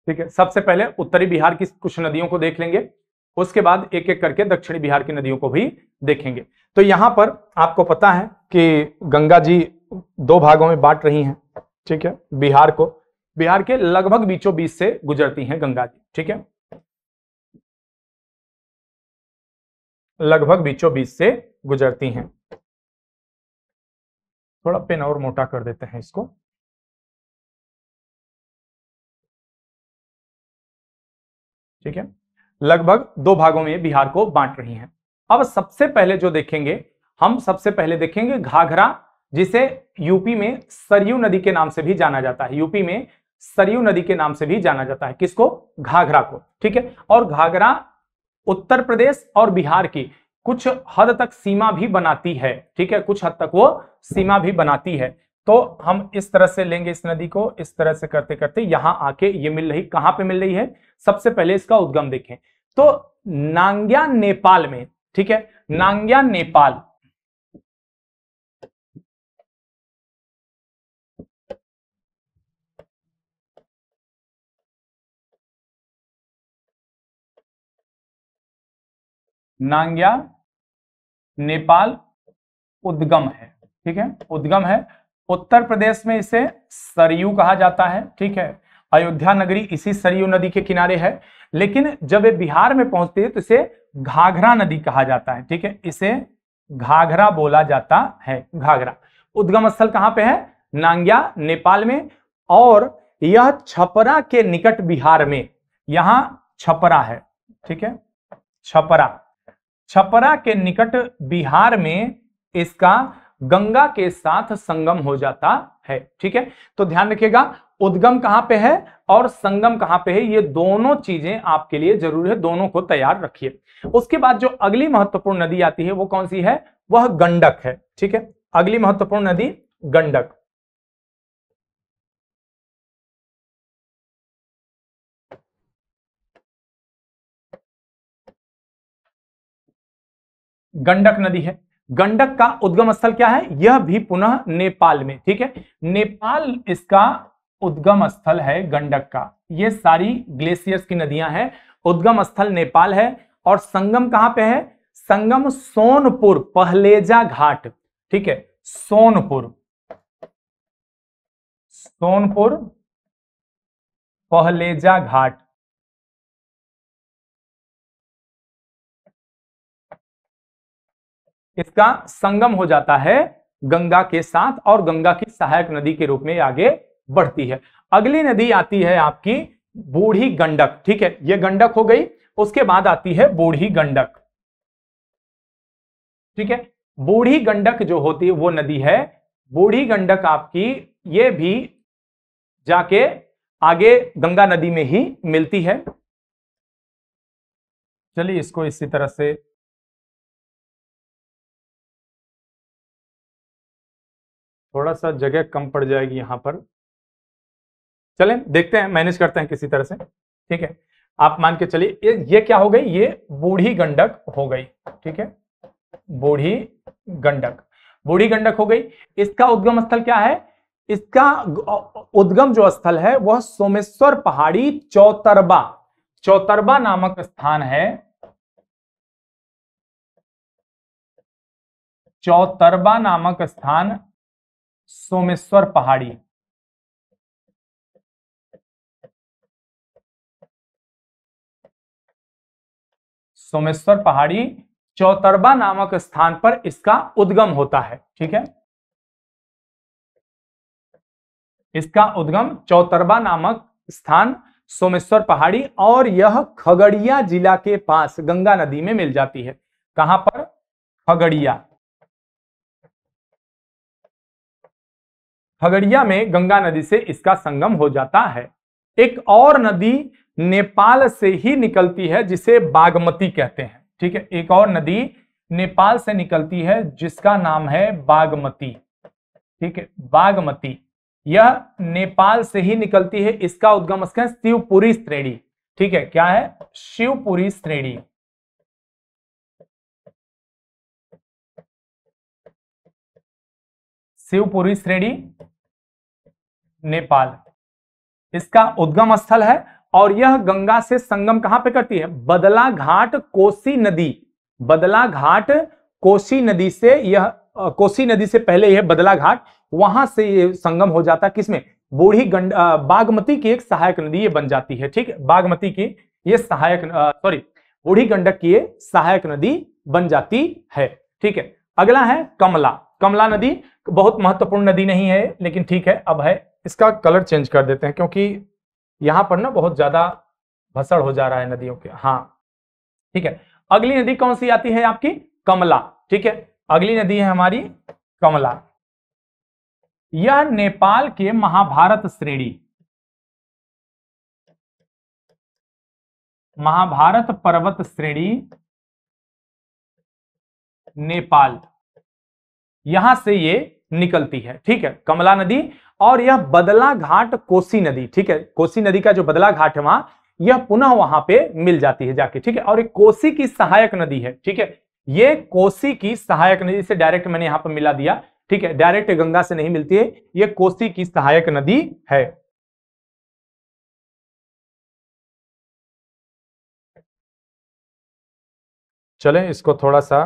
ठीक है, सबसे पहले उत्तरी बिहार की कुछ नदियों को देख लेंगे, उसके बाद एक एक करके दक्षिणी बिहार की नदियों को भी देखेंगे। तो यहाँ पर आपको पता है कि गंगा जी दो भागों में बांट रही हैं, ठीक है, बिहार को। बिहार के लगभग बीचों बीच से गुजरती हैं गंगा जी, ठीक है? लगभग बीचों बीच से गुजरती हैं। थोड़ा पेन और मोटा कर देते हैं इसको। ठीक है? लगभग दो भागों में बिहार को बांट रही हैं। अब सबसे पहले जो देखेंगे, हम सबसे पहले देखेंगे घाघरा, जिसे यूपी में सरयू नदी के नाम से भी जाना जाता है। यूपी में सरयू नदी के नाम से भी जाना जाता है। किसको? घाघरा को। ठीक है? और घाघरा उत्तर प्रदेश और बिहार की कुछ हद तक सीमा भी बनाती है। ठीक है? कुछ हद तक वो सीमा भी बनाती है। तो हम इस तरह से लेंगे इस नदी को, इस तरह से करते करते यहाँ आके ये मिल रही, कहाँ पे मिल रही है? सबसे पहले इसका उद्गम देखें। तो नांग्या नेपाल में, ठीक है? नांग्या नेपाल। नांग्या नेपाल उद्गम है, ठीक है? उद्गम है। उत्तर प्रदेश में इसे सरयू कहा जाता है, ठीक है? अयोध्या नगरी इसी सरयू नदी के किनारे है, लेकिन जब ये बिहार में पहुँचती है तो इसे घाघरा नदी कहा जाता है, ठीक है? इसे घाघरा बोला जाता है, घाघरा। उद्गम स्थल कहाँ पे है? नांग्या, नेपाल में, और यह छपरा के निकट बिहार में। यहाँ छपरा है, ठीक है? छपरा। छपरा के निकट बिहार में इसका गंगा के साथ संगम हो जाता है, ठीक है? तो ध्यान रखिएगा, उद्गम कहाँ पे है और संगम कहाँ पे है, ये दोनों चीज़ें आपके लिए ज़रूरी है, दोनों को तैयार रखिए। उसके बाद जो अगली महत्वपूर्ण नदी आती है, वो कौन सी है? वह गंडक है, ठीक है? अगली महत्वपूर्ण नदी गंडक। गंडक नदी है। गंडक का उद्गम स्थल क्या है? यह भी पुनः नेपाल में, ठीक है? नेपाल इसका उद्गम स्थल है गंडक का। ये सारी ग्लेशियर्स की नदियाँ हैं। उद्गम स्थल नेपाल है और संगम कहाँ पे है? संगम सोनपुर, पहलेजा घाट, ठीक है? सोनपुर। सोनपुर, पहलेजा घाट। इसका संगम हो जाता है गंगा के साथ और गंगा की सहायक नदी के रूप में आगे बढ़ती है। अगली नदी आती है आपकी बूढ़ी गंडक, ठीक है? ये गंडक हो गई, उसके बाद आती है बूढ़ी गंडक। ठीक है? बूढ़ी गंडक जो होती है वो नदी है। बूढ़ी गंडक आपकी ये भी जाके आगे गंगा नदी में ही मिलती है। चलिए इसको इसी तरह से थोड़ा सा जगह कम पड़ जाएगी यहाँ पर। चलें देखते हैं मैनेज करते हैं किसी तरह से ठीक है? आप मान के चलिए ये, ये क्या हो गई? ये बूढ़ी गंडक हो गई ठीक है? बूढ़ी गंडक बूढ़ी गंडक हो गई। इसका उद्गम स्थल क्या है? इसका उद्गम जो स्थल है वह सोमेश्वर पहाड़ी चौतरबा चौतरबा नामक स्थान है। चौतरबा नामक स्थान सोमेश्वर पहाड़ी। सोमेश्वर पहाड़ी चौतरबा नामक स्थान पर इसका उद्गम होता है, ठीक है? इसका उद्गम चौतरबा नामक स्थान सोमेश्वर पहाड़ी और यह खगड़िया जिला के पास गंगा नदी में मिल जाती है। कहाँ पर? खगड़िया। खगड़िया में गंगा नदी से इसका संगम हो जाता है। एक और नदी नेपाल से ही निकलती है, जिसे बागमती कहते हैं। ठीक है, एक और नदी नेपाल से निकलती है, जिसका नाम है बागमती। ठीक है, बागमती। यह नेपाल से ही निकलती है, इसका उद्गम स्थल शिवपुरी श्रेणी। ठीक है, क्या है? शिवपुरी श्रेणी। शिवपुरी श्रेणी। नेपाल। इसका उद्गम स्थल है और यह गंगा से संगम कहाँ पे करती है? बदला घाट कोसी नदी। बदला घाट कोसी नदी से यह कोसी नदी से पहले यह बदला घाट वहाँ से ये संगम हो जाता है किसमें? बूढ़ी गंड बागमती की एक सहायक नदी ये बन जाती है, ठीक है? बागमती की ये सहायक सॉरी, बूढ़ी गंडक की ये सहायक नदी बन जाती है, ठीक है? अगला है कमला। कमला नदी बहुत महत्वपूर्ण नदी नहीं है, लेकिन ठीक है, अब है। इसका कलर चेंज कर देते हैं, क्योंकि यहाँ पर ना बहुत ज़्यादा भसड़ हो जा रहा है नदियों के। हाँ ठीक है। अगली नदी कौन सी आती है आपकी? कमला, ठीक है। अगली नदी है हमारी कमला। यह नेपाल के महाभारत श्रेणी। महाभारत पर्वत श्रेणी, नेपाल। यहाँ से ये निकलती है, ठीक है? कमला नदी और यह बदला घाट कोसी नदी, ठीक है? कोसी नदी का जो बदला घाट है वहाँ, यह पुनः वहाँ पे मिल जाती है जाके, ठीक है? और एक कोसी की सहायक नदी है, ठीक है? ये कोसी की सहायक नदी से डायरेक्ट मैंने यहाँ पर मिला दिया, ठीक है? डायरेक्ट गंगा से नहीं मिलती है, ये कोसी की सहायक नदी है। चलें, इसको थोड़ा सा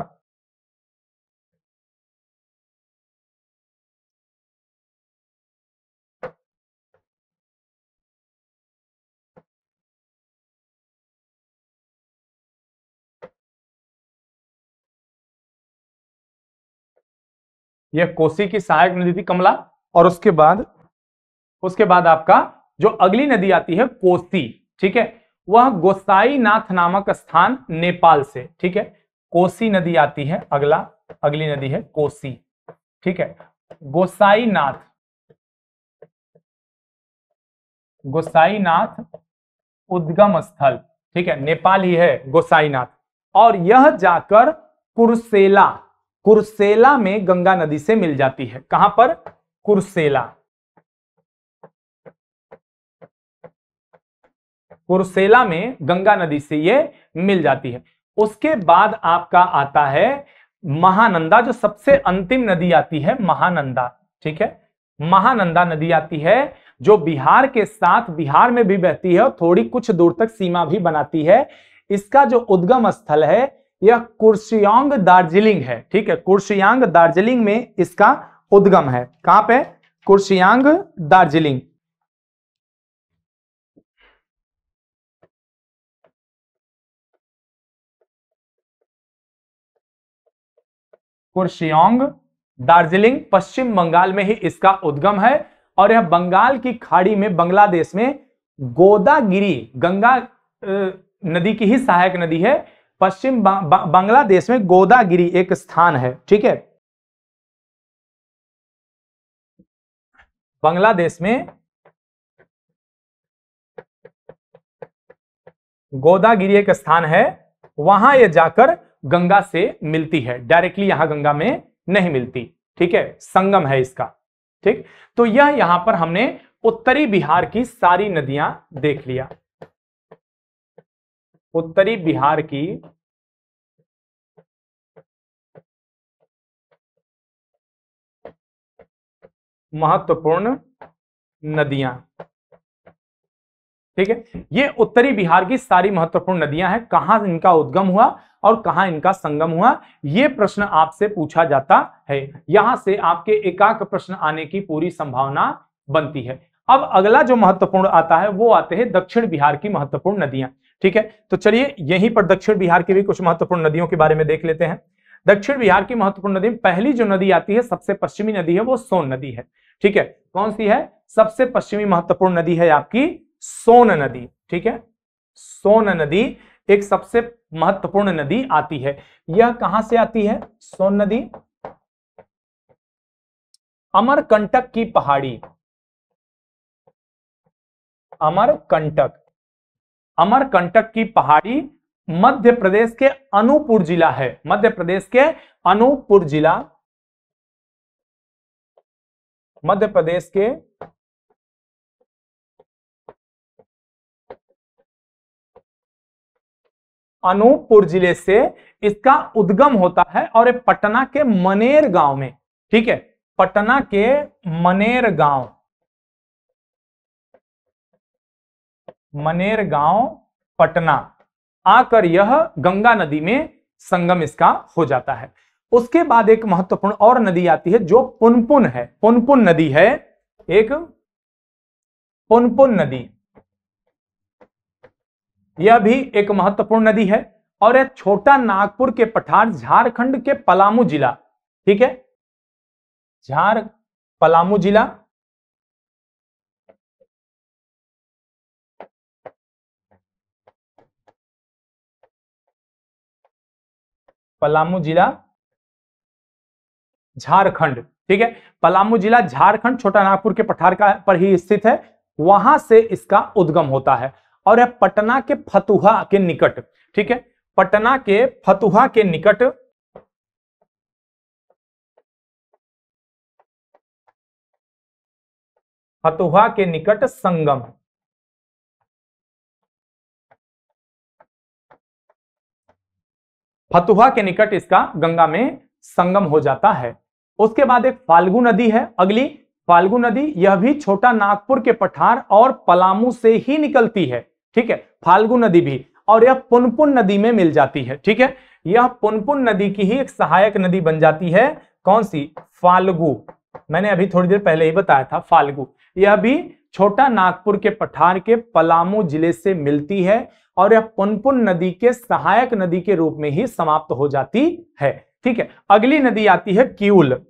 यह कोसी की सहायक नदी थी कमला, और उसके बाद उसके बाद आपका जो अगली नदी आती है कोसी, ठीक है? वह गोसाई नाथ नामक स्थान नेपाल से, ठीक है? कोसी नदी आती है, अगला, अगली नदी है कोसी, ठीक है? गोसाई नाथ गोसाई नाथ उद्गम स्थल, ठीक है? नेपाल ही है गोसाई नाथ और यह जाकर कुरसेला कुरसेला में गंगा नदी से मिल जाती है। कहाँ पर? कुरसेला। कुरसेला में गंगा नदी से ये मिल जाती है। उसके बाद आपका आता है महानंदा, जो सबसे अंतिम नदी आती है, महानंदा। ठीक है? महानंदा नदी आती है, जो बिहार के साथ, बिहार में भी बहती है और थोड़ी कुछ दूर तक सीमा भी बनाती है। इसका जो उद्गम स्थल है यह कुर्सियांग दार्जिलिंग है, ठीक है? कुर्सियांग दार्जिलिंग में इसका उद्गम है। कहाँ पे? कुर्सियांग दार्जिलिंग। कुर्सियांग दार्जिलिंग पश्चिम बंगाल में ही इसका उद्गम है और यह बंगाल की खाड़ी में, बांग्लादेश में गोदागिरी, गंगा नदी की ही सहायक नदी है। पश्चिम बांग्लादेश में गोदागिरी एक स्थान है, ठीक है? बांग्लादेश में गोदागिरी एक स्थान है, वहाँ ये जाकर गंगा से मिलती है, डायरेक्टली यहाँ गंगा में नहीं मिलती, ठीक है? संगम है इसका, ठीक? तो यह यहाँ पर हमने उत्तरी बिहार की सारी नदियाँ देख लिया। उत्तरी बिहार की महत्वपूर्ण नदियाँ। ठीक है? ये उत्तरी बिहार की सारी महत्वपूर्ण नदियाँ हैं। कहाँ इनका उद्गम हुआ और कहाँ इनका संगम हुआ, ये प्रश्न आपसे पूछा जाता है। यहाँ से आपके एकाक प्रश्न आने की पूरी संभावना बनती है। अब अगला जो महत्वपूर्ण आता है, वो आते हैं दक्षिण बिहार की महत्वपूर्ण नदियाँ। ठीक है? तो चलिए, यहीं पर दक्षिण बिहार की भी कुछ महत्वपूर्ण नदियों के बारे में देख लेते हैं। दक्षिण बिहार की महत्वपूर्ण नदी, पहली जो नदी आती है, सबसे पश्चिमी नदी है, वो सोन नदी है। ठीक है? कौन सी है? सबसे पश्चिमी महत्वपूर्ण नदी है आपकी सोन नदी। ठीक है? सोन नदी एक सबसे महत्वपूर्ण नदी आती है। यह कहाँ से आती है? सोन नदी? अमरकंटक की पहाड़ी। अमरकंटक। अमरकंटक की पहाड़ी मध्य प्रदेश के अनूपपुर जिला है। मध्य प्रदेश के अनूपपुर जिला। मध्य प्रदेश के अनूपपुर ज़िले से इसका उद्गम होता है और पटना के मनेर गाँव में, ठीक है? पटना के मनेर गाँव। मनेर गाँव, पटना। आकर यह गंगा नदी में संगम इसका हो जाता है। उसके बाद एक महत्वपूर्ण और नदी आती है जो पुनपुन है। पुनपुन नदी है एक पुनपुन नदी। यह भी एक महत्वपूर्ण नदी है और यह छोटा नागपुर के पठार, झारखंड के पलामू जिला। ठीक है? झार, पलामू जिला। पलामू जिला झारखंड, ठीक है? पलामू जिला झारखंड छोटा नागपुर के पठार का पर ही स्थित है। वहाँ से इसका उद्गम होता है। और यह पटना के फतुहा के निकट, ठीक है? पटना के फतुहा के निकट फतुहा के निकट संगम फतुहा के निकट इसका गंगा में संगम हो जाता है। उसके बाद एक फाल्गु नदी है, अगली फाल्गु नदी, यह भी छोटा नागपुर के पठार और पलामू से ही निकलती है, ठीक है? फाल्गु नदी भी, और यह पुनपुन नदी में मिल जाती है, ठीक है? यह पुनपुन नदी की ही एक सहायक नदी बन जाती है, कौन सी? फाल्गु। मैंने अभी थोड़ी देर पहले ही बताया था, फाल्गु। यह भी छोटा नागपुर के पठार के पलामू ज़िले से मिलती है और यह पुनपुन नदी के सहायक नदी के रूप में ही समाप्त हो जाती है। ठीक है, अगली नदी आती है क्यूल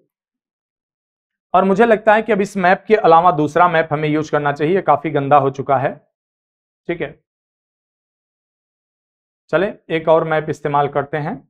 और मुझे लगता है कि अब इस मैप के अलावा दूसरा मैप हमें यूज़ करना चाहिए, काफ़ी गंदा हो चुका है। ठीक है, चले, एक और मैप इस्तेमाल करते हैं।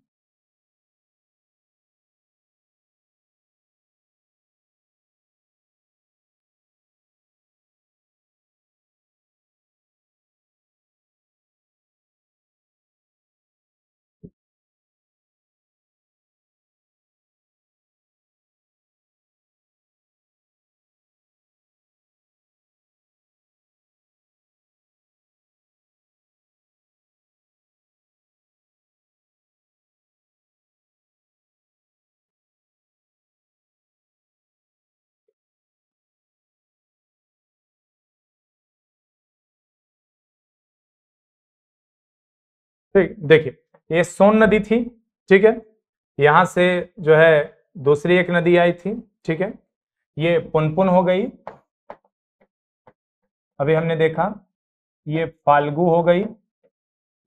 ठीक देखिए, ये सोन नदी थी, ठीक है? यहाँ से जो है दूसरी एक नदी आई थी, ठीक है? ये पुनपुन हो गई। अभी हमने देखा, ये फाल्गु हो गई,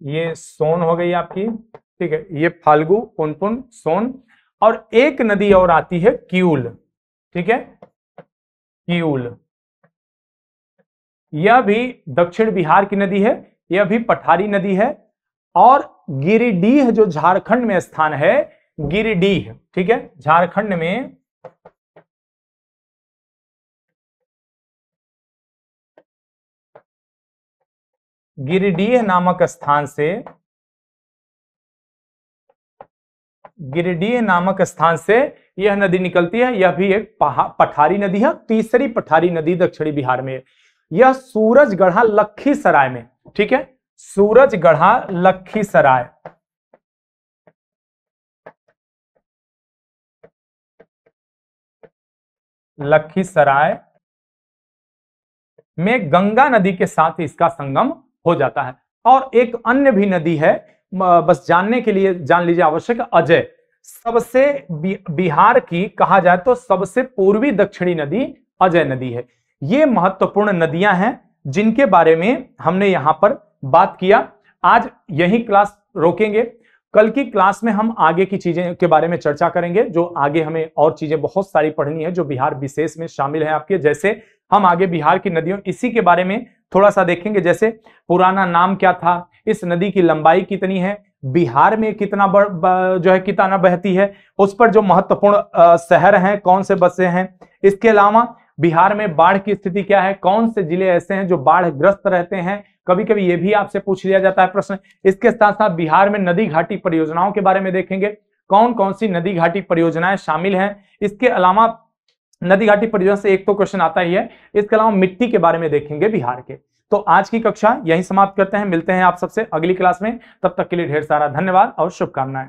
ये सोन हो गई आपकी, ठीक है? ये फाल्गु, पुनपुन, सोन, और एक नदी और आती है क्यूल, ठीक है? क्यूल। यह भी दक्षिण बिहार की नदी है, यह भी पठारी नदी है और गिरिडीह जो झारखंड में स्थान है, गिरिडीह, ठीक है? झारखंड में गिरिडीह नामक स्थान से, गिरिडीह नामक स्थान से यह नदी निकलती है। यह भी एक पठारी नदी है, तीसरी पठारी नदी दक्षिणी बिहार में। यह सूरजगढ़ा, लखीसराय में, ठीक है? सूरजगढ़ा लखीसराय लखीसराय में गंगा नदी के साथ इसका संगम हो जाता है। और एक अन्य भी नदी है बस जानने के लिए जान लीजिए आवश्यक अजय। सबसे बिहार की कहा जाए तो सबसे पूर्वी दक्षिणी नदी अजय नदी है। ये महत्वपूर्ण नदियाँ हैं, जिनके बारे में हमने यहाँ पर बात किया। आज यही क्लास रोकेंगे। कल की क्लास में हम आगे की चीज़ें के बारे में चर्चा करेंगे, जो आगे हमें और चीज़ें बहुत सारी पढ़नी है, जो बिहार विशेष में शामिल है आपके। जैसे हम आगे बिहार की नदियों, इसी के बारे में थोड़ा सा देखेंगे। जैसे पुराना नाम क्या था, इस नदी की लंबाई कितनी है, बिहार में कितना बड़ जो है कितना बहती है, उस पर जो महत्वपूर्ण शहर हैं, कौन से बसे हैं, इसके अलावा बिहार में बाढ़ की स्थिति क्या है, कौन से ज़िले ऐसे हैं जो बाढ़ ग्रस्त रहते हैं कभी कभी ये भी आपसे पूछ लिया जाता है प्रश्न, इसके साथ साथ बिहार में नदी घाटी परियोजनाओं के बारे में देखेंगे। कौन कौन सी नदी घाटी परियोजनाएँ शामिल हैं? इसके अलावा नदी घाटी परियोजना से एक तो क्वेश्चन आता ही है, इसके अलावा मिट्टी के बारे में देखेंगे बिहार के। तो आज की कक्षा यही समाप्त करते हैं, मिलते हैं आप सबसे अगली क्लास में, तब तक के लिए ढेर सारा धन्यवाद और शुभकामनाएँ।